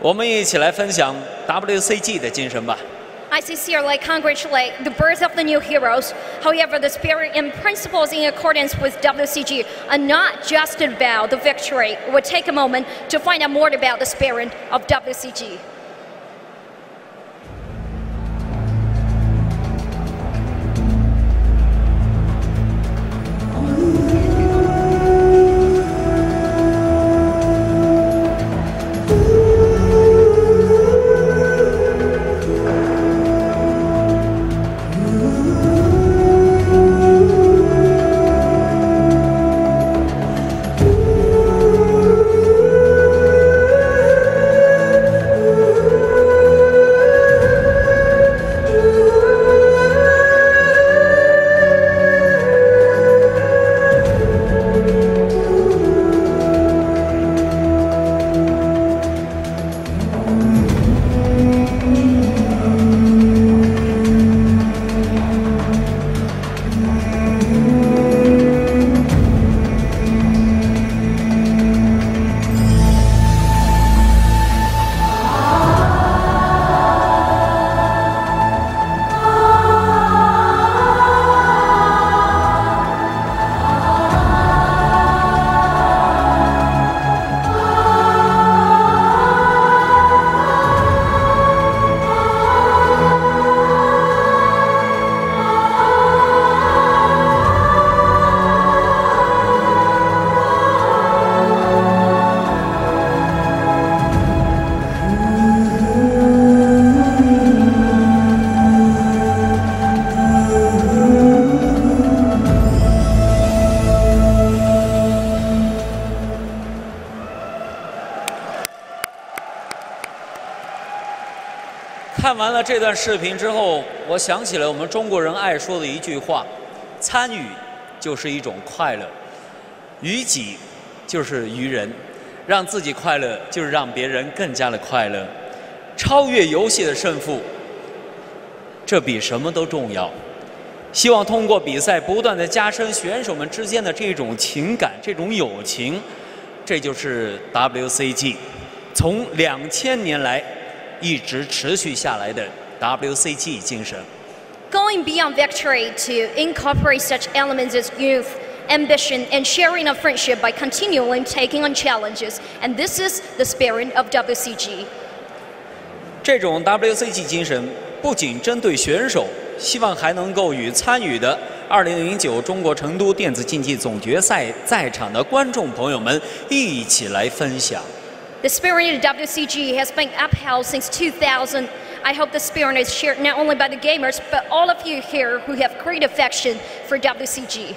我们一起来分享 WCG 的精神吧。I sincerely congratulate the birth of the new heroes. However, the spirit and principles in accordance with WCG are not just about the victory. We'll take a moment to find out more about the spirit of WCG. 这段视频之后，我想起了我们中国人爱说的一句话：参与就是一种快乐，于己就是于人，让自己快乐就是让别人更加的快乐，超越游戏的胜负，这比什么都重要。希望通过比赛不断的加深选手们之间的这种情感、这种友情，这就是 WCG 从两千年来一直持续下来的 WCG 精神。 Going beyond victory to incorporate such elements as youth, ambition, and sharing of friendship by continually taking on challenges. And this is the spirit of WCG. 这种 WCG 精神不仅针对选手，希望还能够与参与的2009中国成都电子竞技总决赛在场的观众朋友们一起来分享。 The spirit of WCG has been upheld since 2000. I hope the spirit is shared not only by the gamers, but all of you here who have great affection for WCG.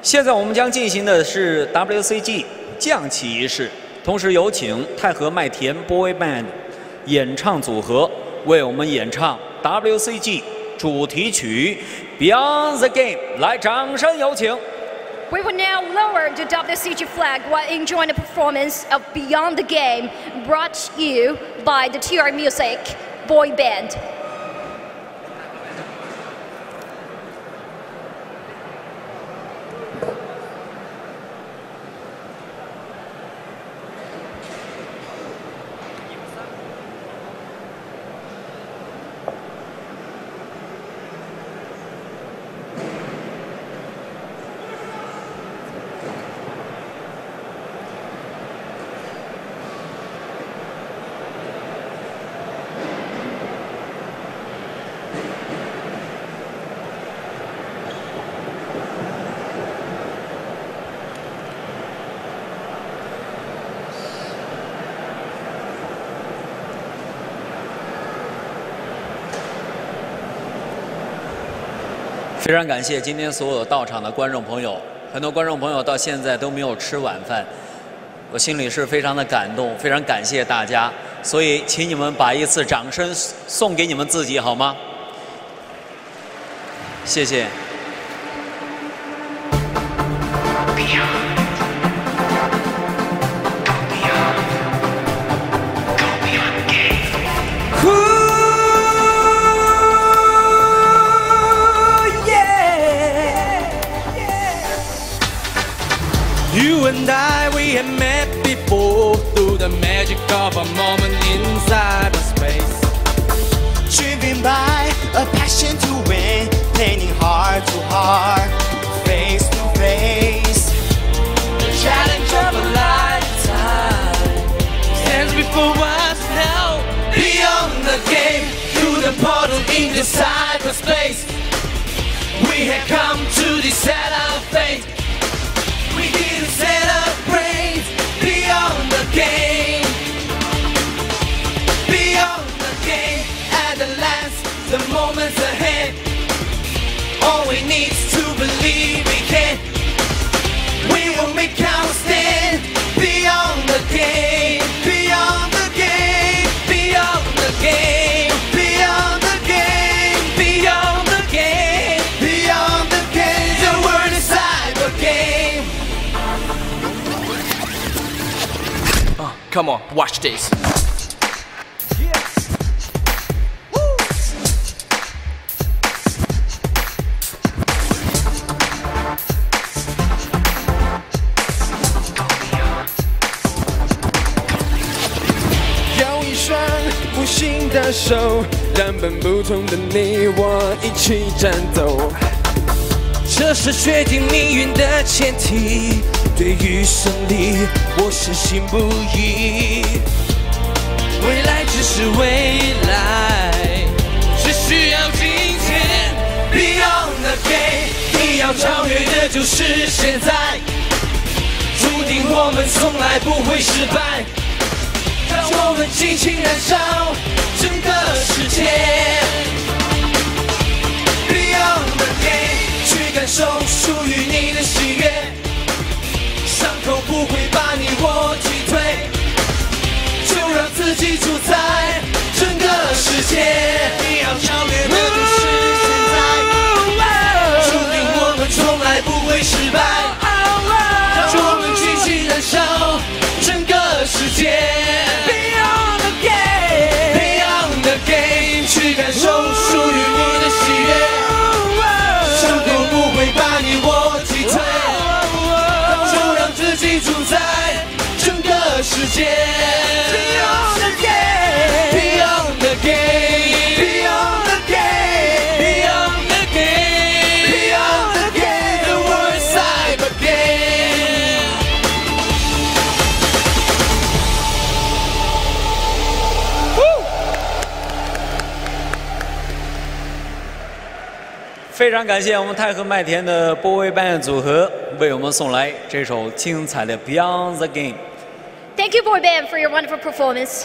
现在我们将进行的是 WCG 降旗仪式，同时有请太和麦田 Boy Band 演唱组合为我们演唱 WCG 主题曲《Beyond the Game》，来，掌声有请。 We will now lower the WCG flag while enjoying the performance of Beyond the Game brought to you by the TR Music Boy Band. 非常感谢今天所有到场的观众朋友，很多观众朋友到现在都没有吃晚饭，我心里是非常的感动，非常感谢大家，所以请你们把一次掌声送给你们自己好吗？谢谢。And I, we had met before through the magic of a moment inside space. driven by a passion to win, planning heart to heart, face to face. The challenge of a lifetime stands before us now. Beyond the game, through the portal into cyberspace, we had come to decide our fate. The moments ahead. All we need is to believe we can. We will make our stand beyond the game, beyond the game, beyond the game, beyond the game, beyond the game, beyond the game. The is game. Uh, come on, watch this. 手，让本不同的你我一起战斗。这是决定命运的前提，对于胜利我深信不疑。未来只是未来，只需要今天。Beyond the game，你要超越的就是现在，注定我们从来不会失败。让我们尽情燃烧整个世界。Beyond the game，去感受属于你的喜悦，伤口不会把你我击退，就让自己主宰整个世界。你要超越的就是现在，注定我们从来不会失败。非常感谢我们太和麦田的波威班组合为我们送来这首精彩的《Beyond the Game》。Thank you, boy band, for your wonderful performance.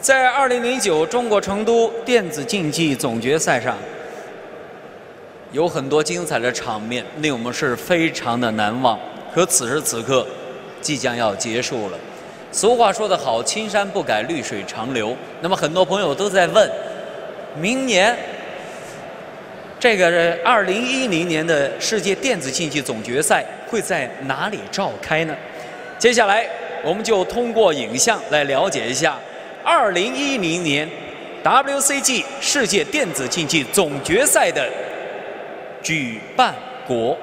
在2009中国成都电子竞技总决赛上，有很多精彩的场面，令我们是非常的难忘。可此时此刻，即将要结束了。俗话说得好，青山不改，绿水长流。那么很多朋友都在问，明年这个二零一零年的世界电子竞技总决赛会在哪里召开呢？接下来，我们就通过影像来了解一下二零一零年 WCG 世界电子竞技总决赛的举办国。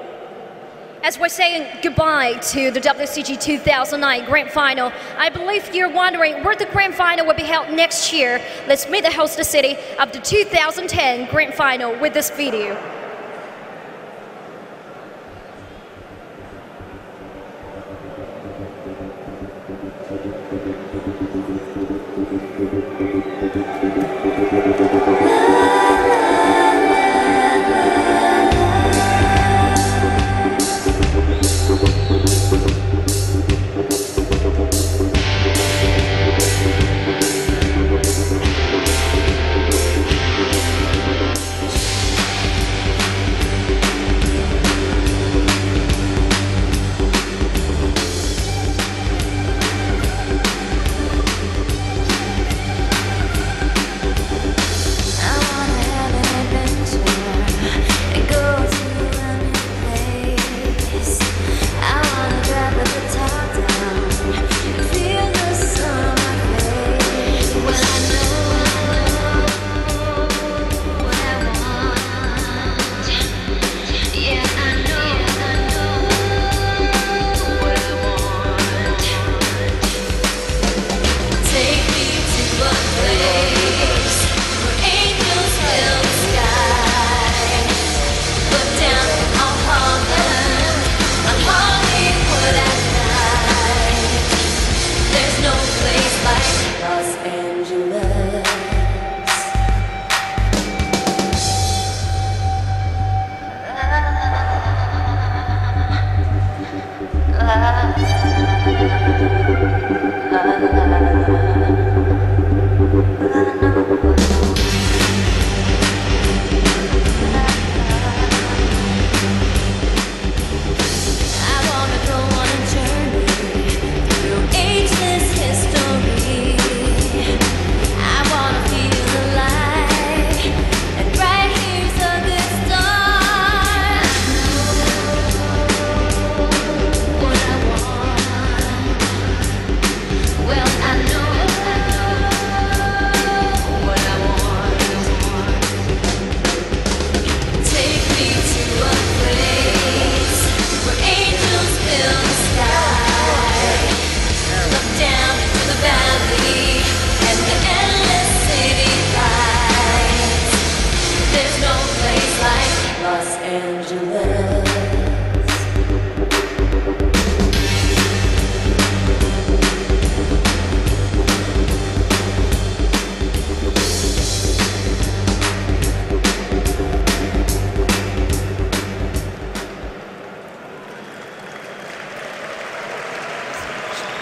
As we're saying goodbye to the WCG 2009 Grand Final, I believe you're wondering where the Grand Final will be held next year. Let's meet the host city of the 2010 Grand Final with this video.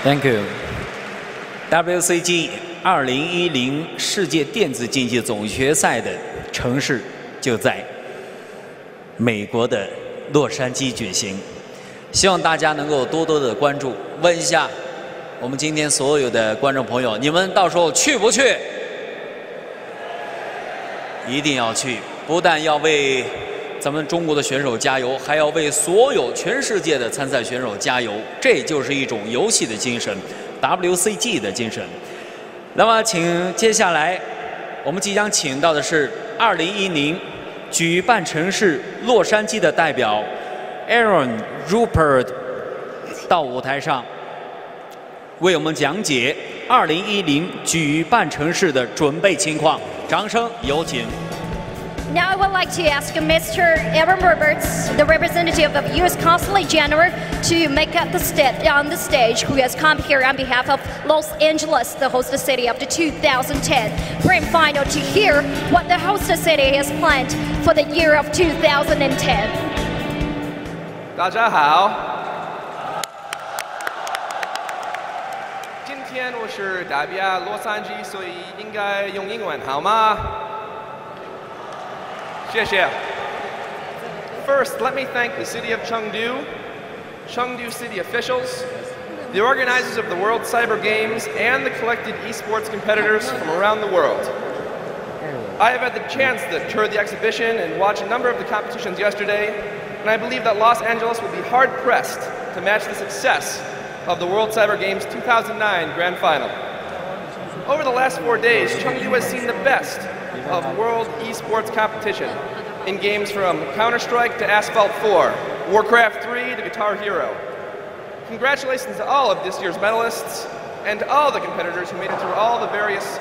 Thank you. WCG 二零一零世界电子竞技总决赛的城市就在美国的洛杉矶举行，希望大家能够多多的关注。问一下我们今天所有的观众朋友，你们到时候去不去？一定要去，不但要为咱们中国的选手加油，还要为所有全世界的参赛选手加油。这就是一种游戏的精神，WCG 的精神。那么，请接下来我们即将请到的是2010举办城市洛杉矶的代表 Aaron Rupert 到舞台上，为我们讲解2010举办城市的准备情况。掌声有请。Now I would like to ask Mr. Aaron Roberts, the representative of U.S. Consulate General, to make up the step on the stage, who has come here on behalf of Los Angeles, the host city of the 2010 Grand Final, to hear what the host city has planned for the year of 2010. 大家好，今天我是代表洛杉矶，所以应该用英文好吗？ First, let me thank the city of Chengdu, Chengdu city officials, the organizers of the World Cyber Games, and the collected esports competitors from around the world. I have had the chance to tour the exhibition and watch a number of the competitions yesterday, and I believe that Los Angeles will be hard pressed to match the success of the World Cyber Games 2009 Grand Final. Over the last four days, Chengdu has seen the best of world esports competition in games from Counter Strike to Asphalt 4, Warcraft 3 to Guitar Hero. Congratulations to all of this year's medalists and to all the competitors who made it through all the various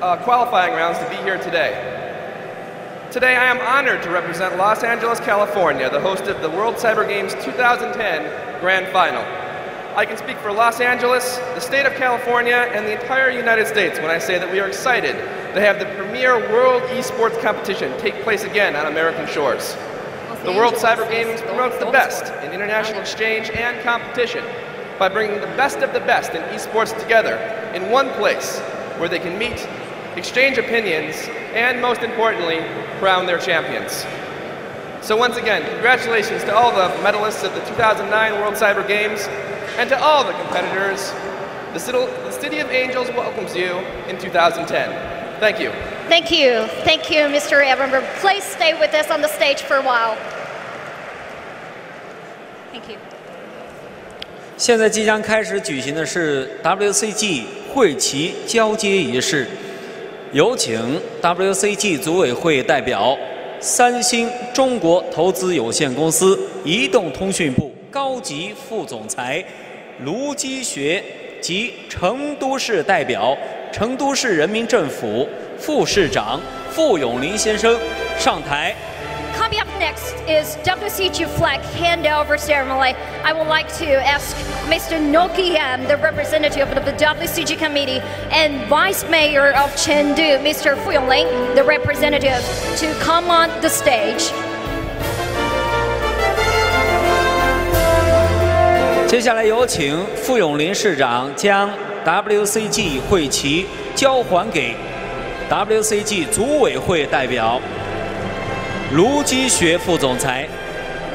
uh, qualifying rounds to be here today. Today, I am honored to represent Los Angeles, California, the host of the World Cyber Games 2010 Grand Final. I can speak for Los Angeles, the state of California, and the entire United States when I say that we are excited to have the premier world esports competition take place again on American shores. The World Cyber Games promotes the best in international exchange and competition by bringing the best of the best in esports together in one place where they can meet, exchange opinions, and most importantly, crown their champions. So once again, congratulations to all the medalists of the 2009 World Cyber Games and to all the competitors. The City, the City of Angels welcomes you in 2010. Thank you. Thank you. Thank you, Mr. Aaron Roberts. Please stay with us on the stage for a while. Thank you. 现在即将开始举行的是 WCG 会旗交接仪式，有请 WCG 组委会代表、三星中国投资有限公司移动通讯部高级副总裁 卢基学及成都市代表、成都市人民政府副市长傅永林先生上台。Coming up next is WCG flag handover ceremony. I would like to ask Mr. Nokian, the representative of the WCG committee, and Vice Mayor of Chengdu, Mr. Fu Yongling, the representative, to come on the stage. 接下来有请傅永林市长将 WCG 会旗交还给 WCG 组委会代表卢基学副总裁。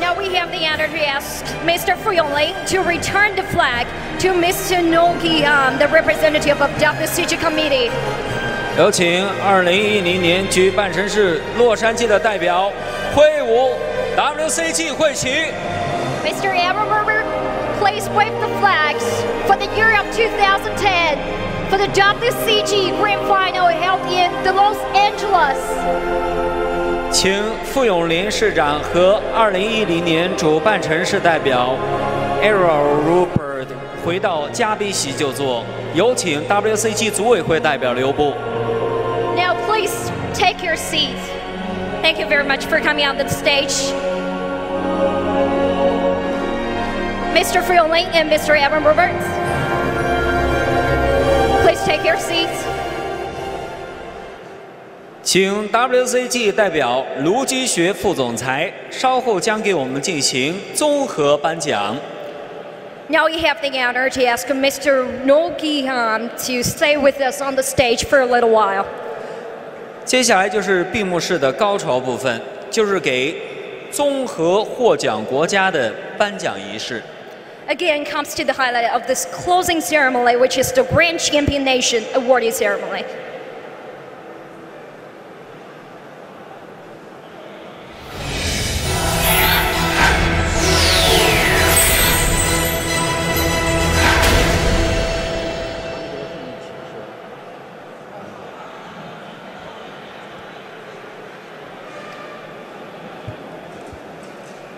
Now we have the honor to ask Mr. Fu Yongling to return the flag to Mr. Nongi, um, the representative of WCG committee. 有请2010年举办城市洛杉矶的代表挥舞 WCG 会旗。Mr. Berber, please wave the flags for the year of 2010 for the WCG Grand Final held in the Los Angeles. 请傅永林市长和2010年主办城市代表 Errol Rupert 回到嘉宾席就座。有请 WCG 组委会代表留步。 Now please take your seats. Thank you very much for coming on the stage. Mr. Fu Yongling and Mr. Aaron Roberts. Please take your seats. 请 WCG 代表卢基学副总裁稍后将给我们进行综合颁奖。 Now we have the honor to ask Mr. No Gi-han to stay with us on the stage for a little while. 接下来就是闭幕式的高潮部分，就是给综合获奖国家的颁奖仪式。 Again comes to the highlight of this closing ceremony, which is the Grand Champion Nation awarding ceremony.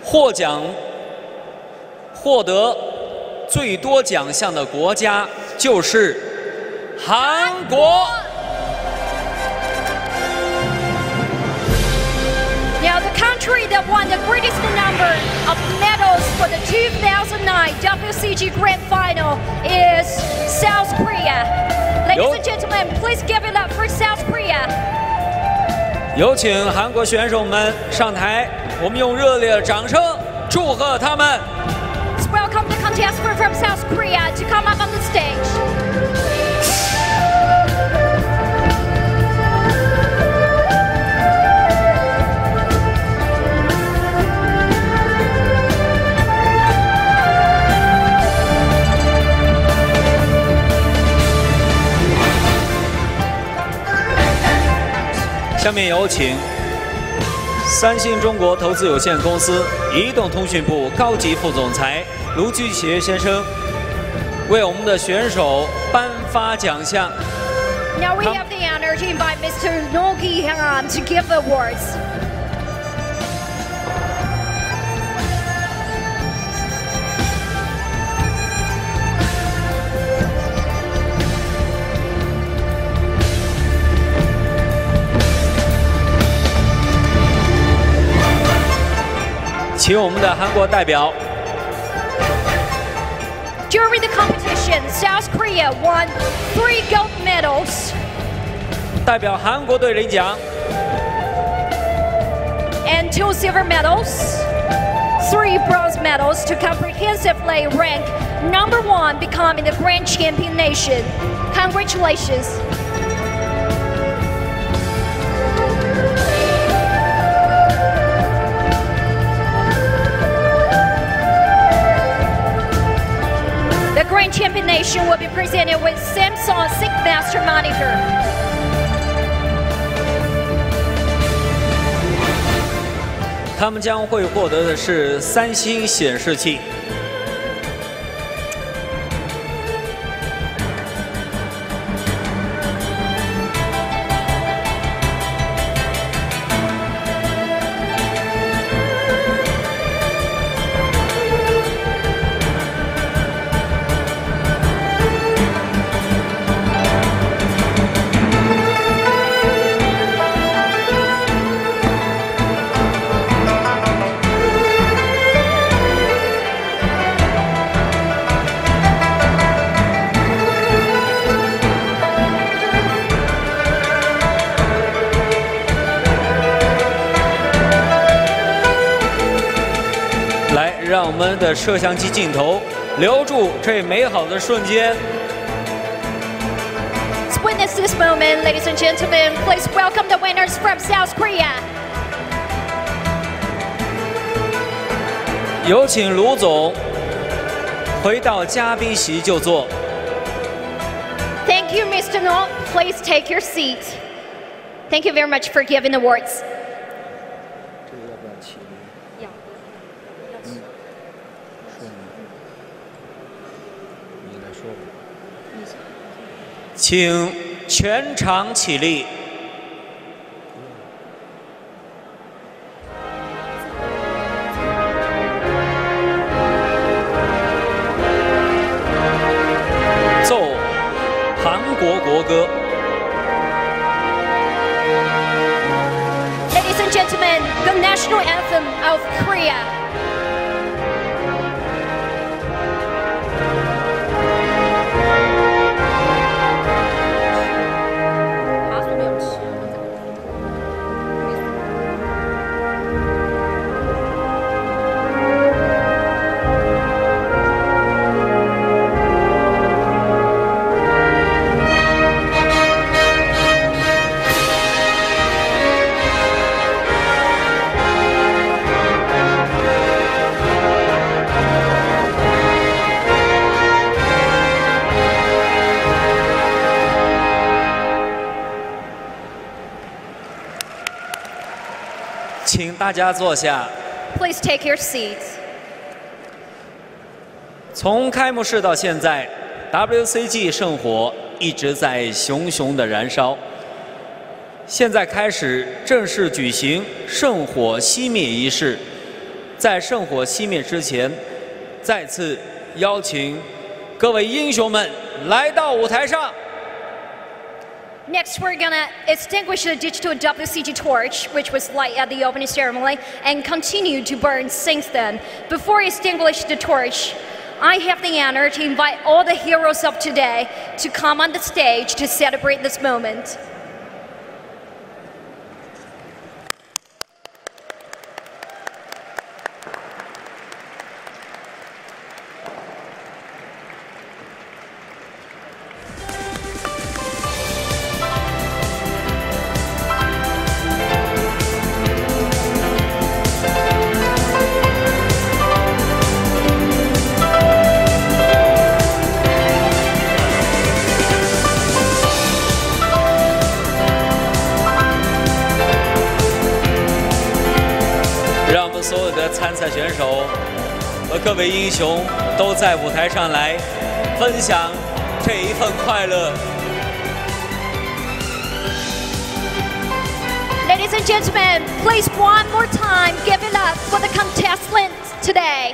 获奖获得最多奖项的国家就是韩国。Now, the country that won the greatest number of medals for the 2009 WCG Grand Final is South Korea. Ladies and gentlemen, please give it up for South Korea. 有请韩国选手们上台，我们用热烈的掌声祝贺他们。Let's welcome the contestant from South Korea to come up on the stage. 下面有请 三星中国投资有限公司移动通讯部高级副总裁卢居协先生为我们的选手颁发奖项。Now we have the honor to invite Mr. No Gi-han to give the awards. 请我们的韩国代表 During the competition, South Korea won three gold medals 代表韩国队领奖。 and two silver medals, three bronze medals to comprehensively rank number one, becoming the grand champion nation. Congratulations. Combination will be presented with Samsung Sync Monitor. 他们将会获得的是三星显示器。们的摄像机镜头留住这美好的瞬间。Witness this moment, ladies and gentlemen. Please welcome the winners from South Korea. 有请卢总回到嘉宾席就坐。Thank you, Mr. No. Please take your seat. Thank you very much for giving the awards. 请全场起立。奏韩国国歌。Ladies and gentlemen, the national anthem of Korea.《大家坐下。Please take your seats. 从开幕式到现在，WCG 圣火一直在熊熊的燃烧。现在开始正式举行圣火熄灭仪式。在圣火熄灭之前，再次邀请各位英雄们来到舞台上。Next, we're gonna extinguish the digital WCG torch, which was lit at the opening ceremony, and continue to burn since then. Before I extinguish the torch, I have the honor to invite all the heroes of today to come on the stage to celebrate this moment. 台上来分享这一份快乐。Ladies and gentlemen, please one more time give it up for the contestants today.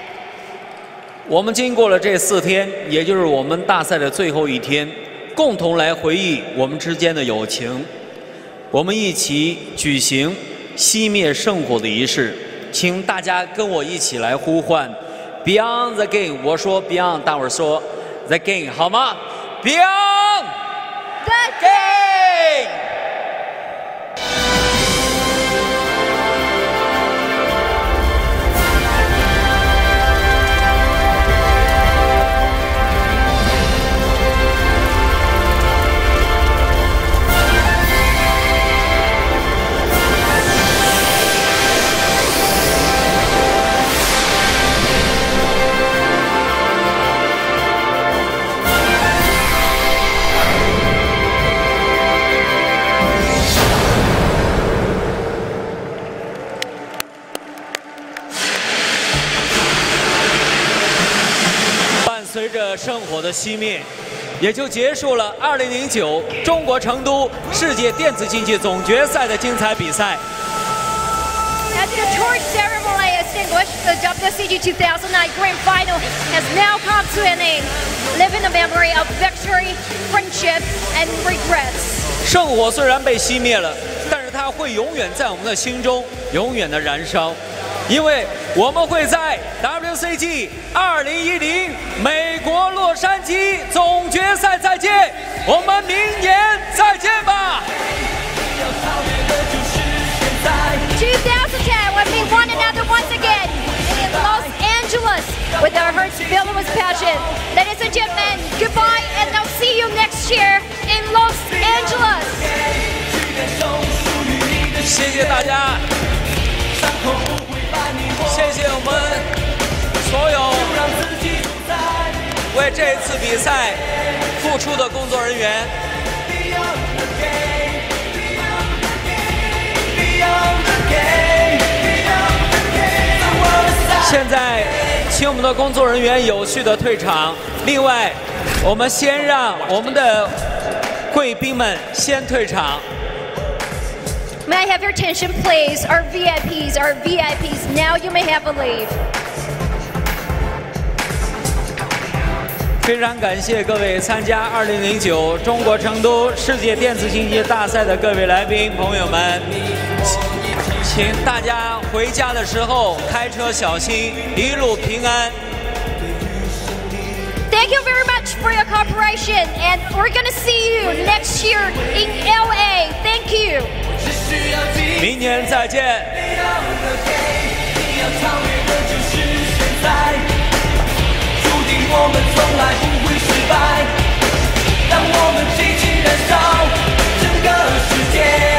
我们经过了这四天，也就是我们大赛的最后一天，共同来回忆我们之间的友情。我们一起举行熄灭圣火的仪式，请大家跟我一起来呼唤 “Beyond the Game”。我说 “Beyond”，大伙儿说 “The Game” 好吗？Beyond The Game。着圣火的熄灭，也就结束了2009中国成都世界电子竞技总决赛的精彩比赛。As the torch ceremony extinguished, the WCG 2009 Grand Final has now come to an end, living the memory of victory, friendship, and regrets. 圣火虽然被熄灭了，但是它会永远在我们的心中永远的燃烧，因为我们会在 WCG 2010美国洛杉矶总决赛再见，我们明年再见吧。2010, when we one another once again in Los Angeles with our hearts filled with passion. Ladies and gentlemen, goodbye, and I'll see you next year in Los Angeles. 谢谢大家，谢谢我们所有为这一次比赛付出的工作人员。现在，请我们的工作人员有序的退场。另外，我们先让我们的贵宾们先退场。May I have your attention, please? Our VIPs, our VIPs. Now you may have a leave. 非常感谢各位参加2009中国成都世界电子竞技大赛的各位来宾朋友们，请大家回家的时候开车小心，一路平安。 Thank you very much for your cooperation, and we're gonna see you next year in LA. Thank you. 明年再见。注定我们从来不会失败。当我们激情燃烧整个世界。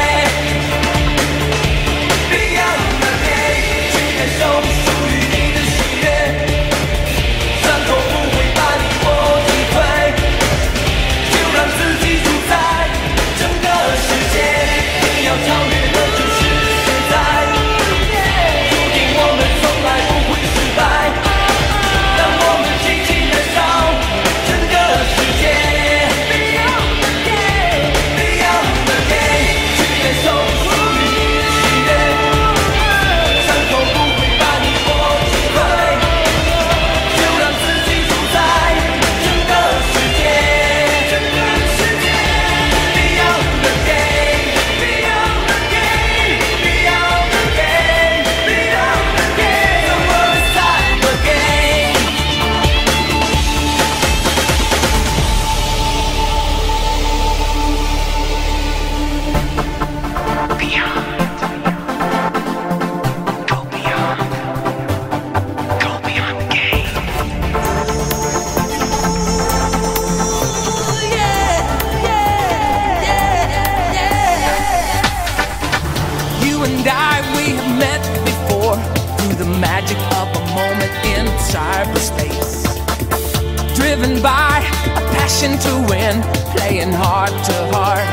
to win, playing heart to heart,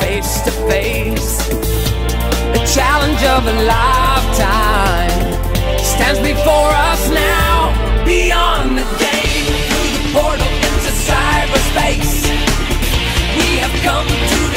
face to face. The challenge of a lifetime stands before us now, beyond the game, through the portal into cyberspace. We have come to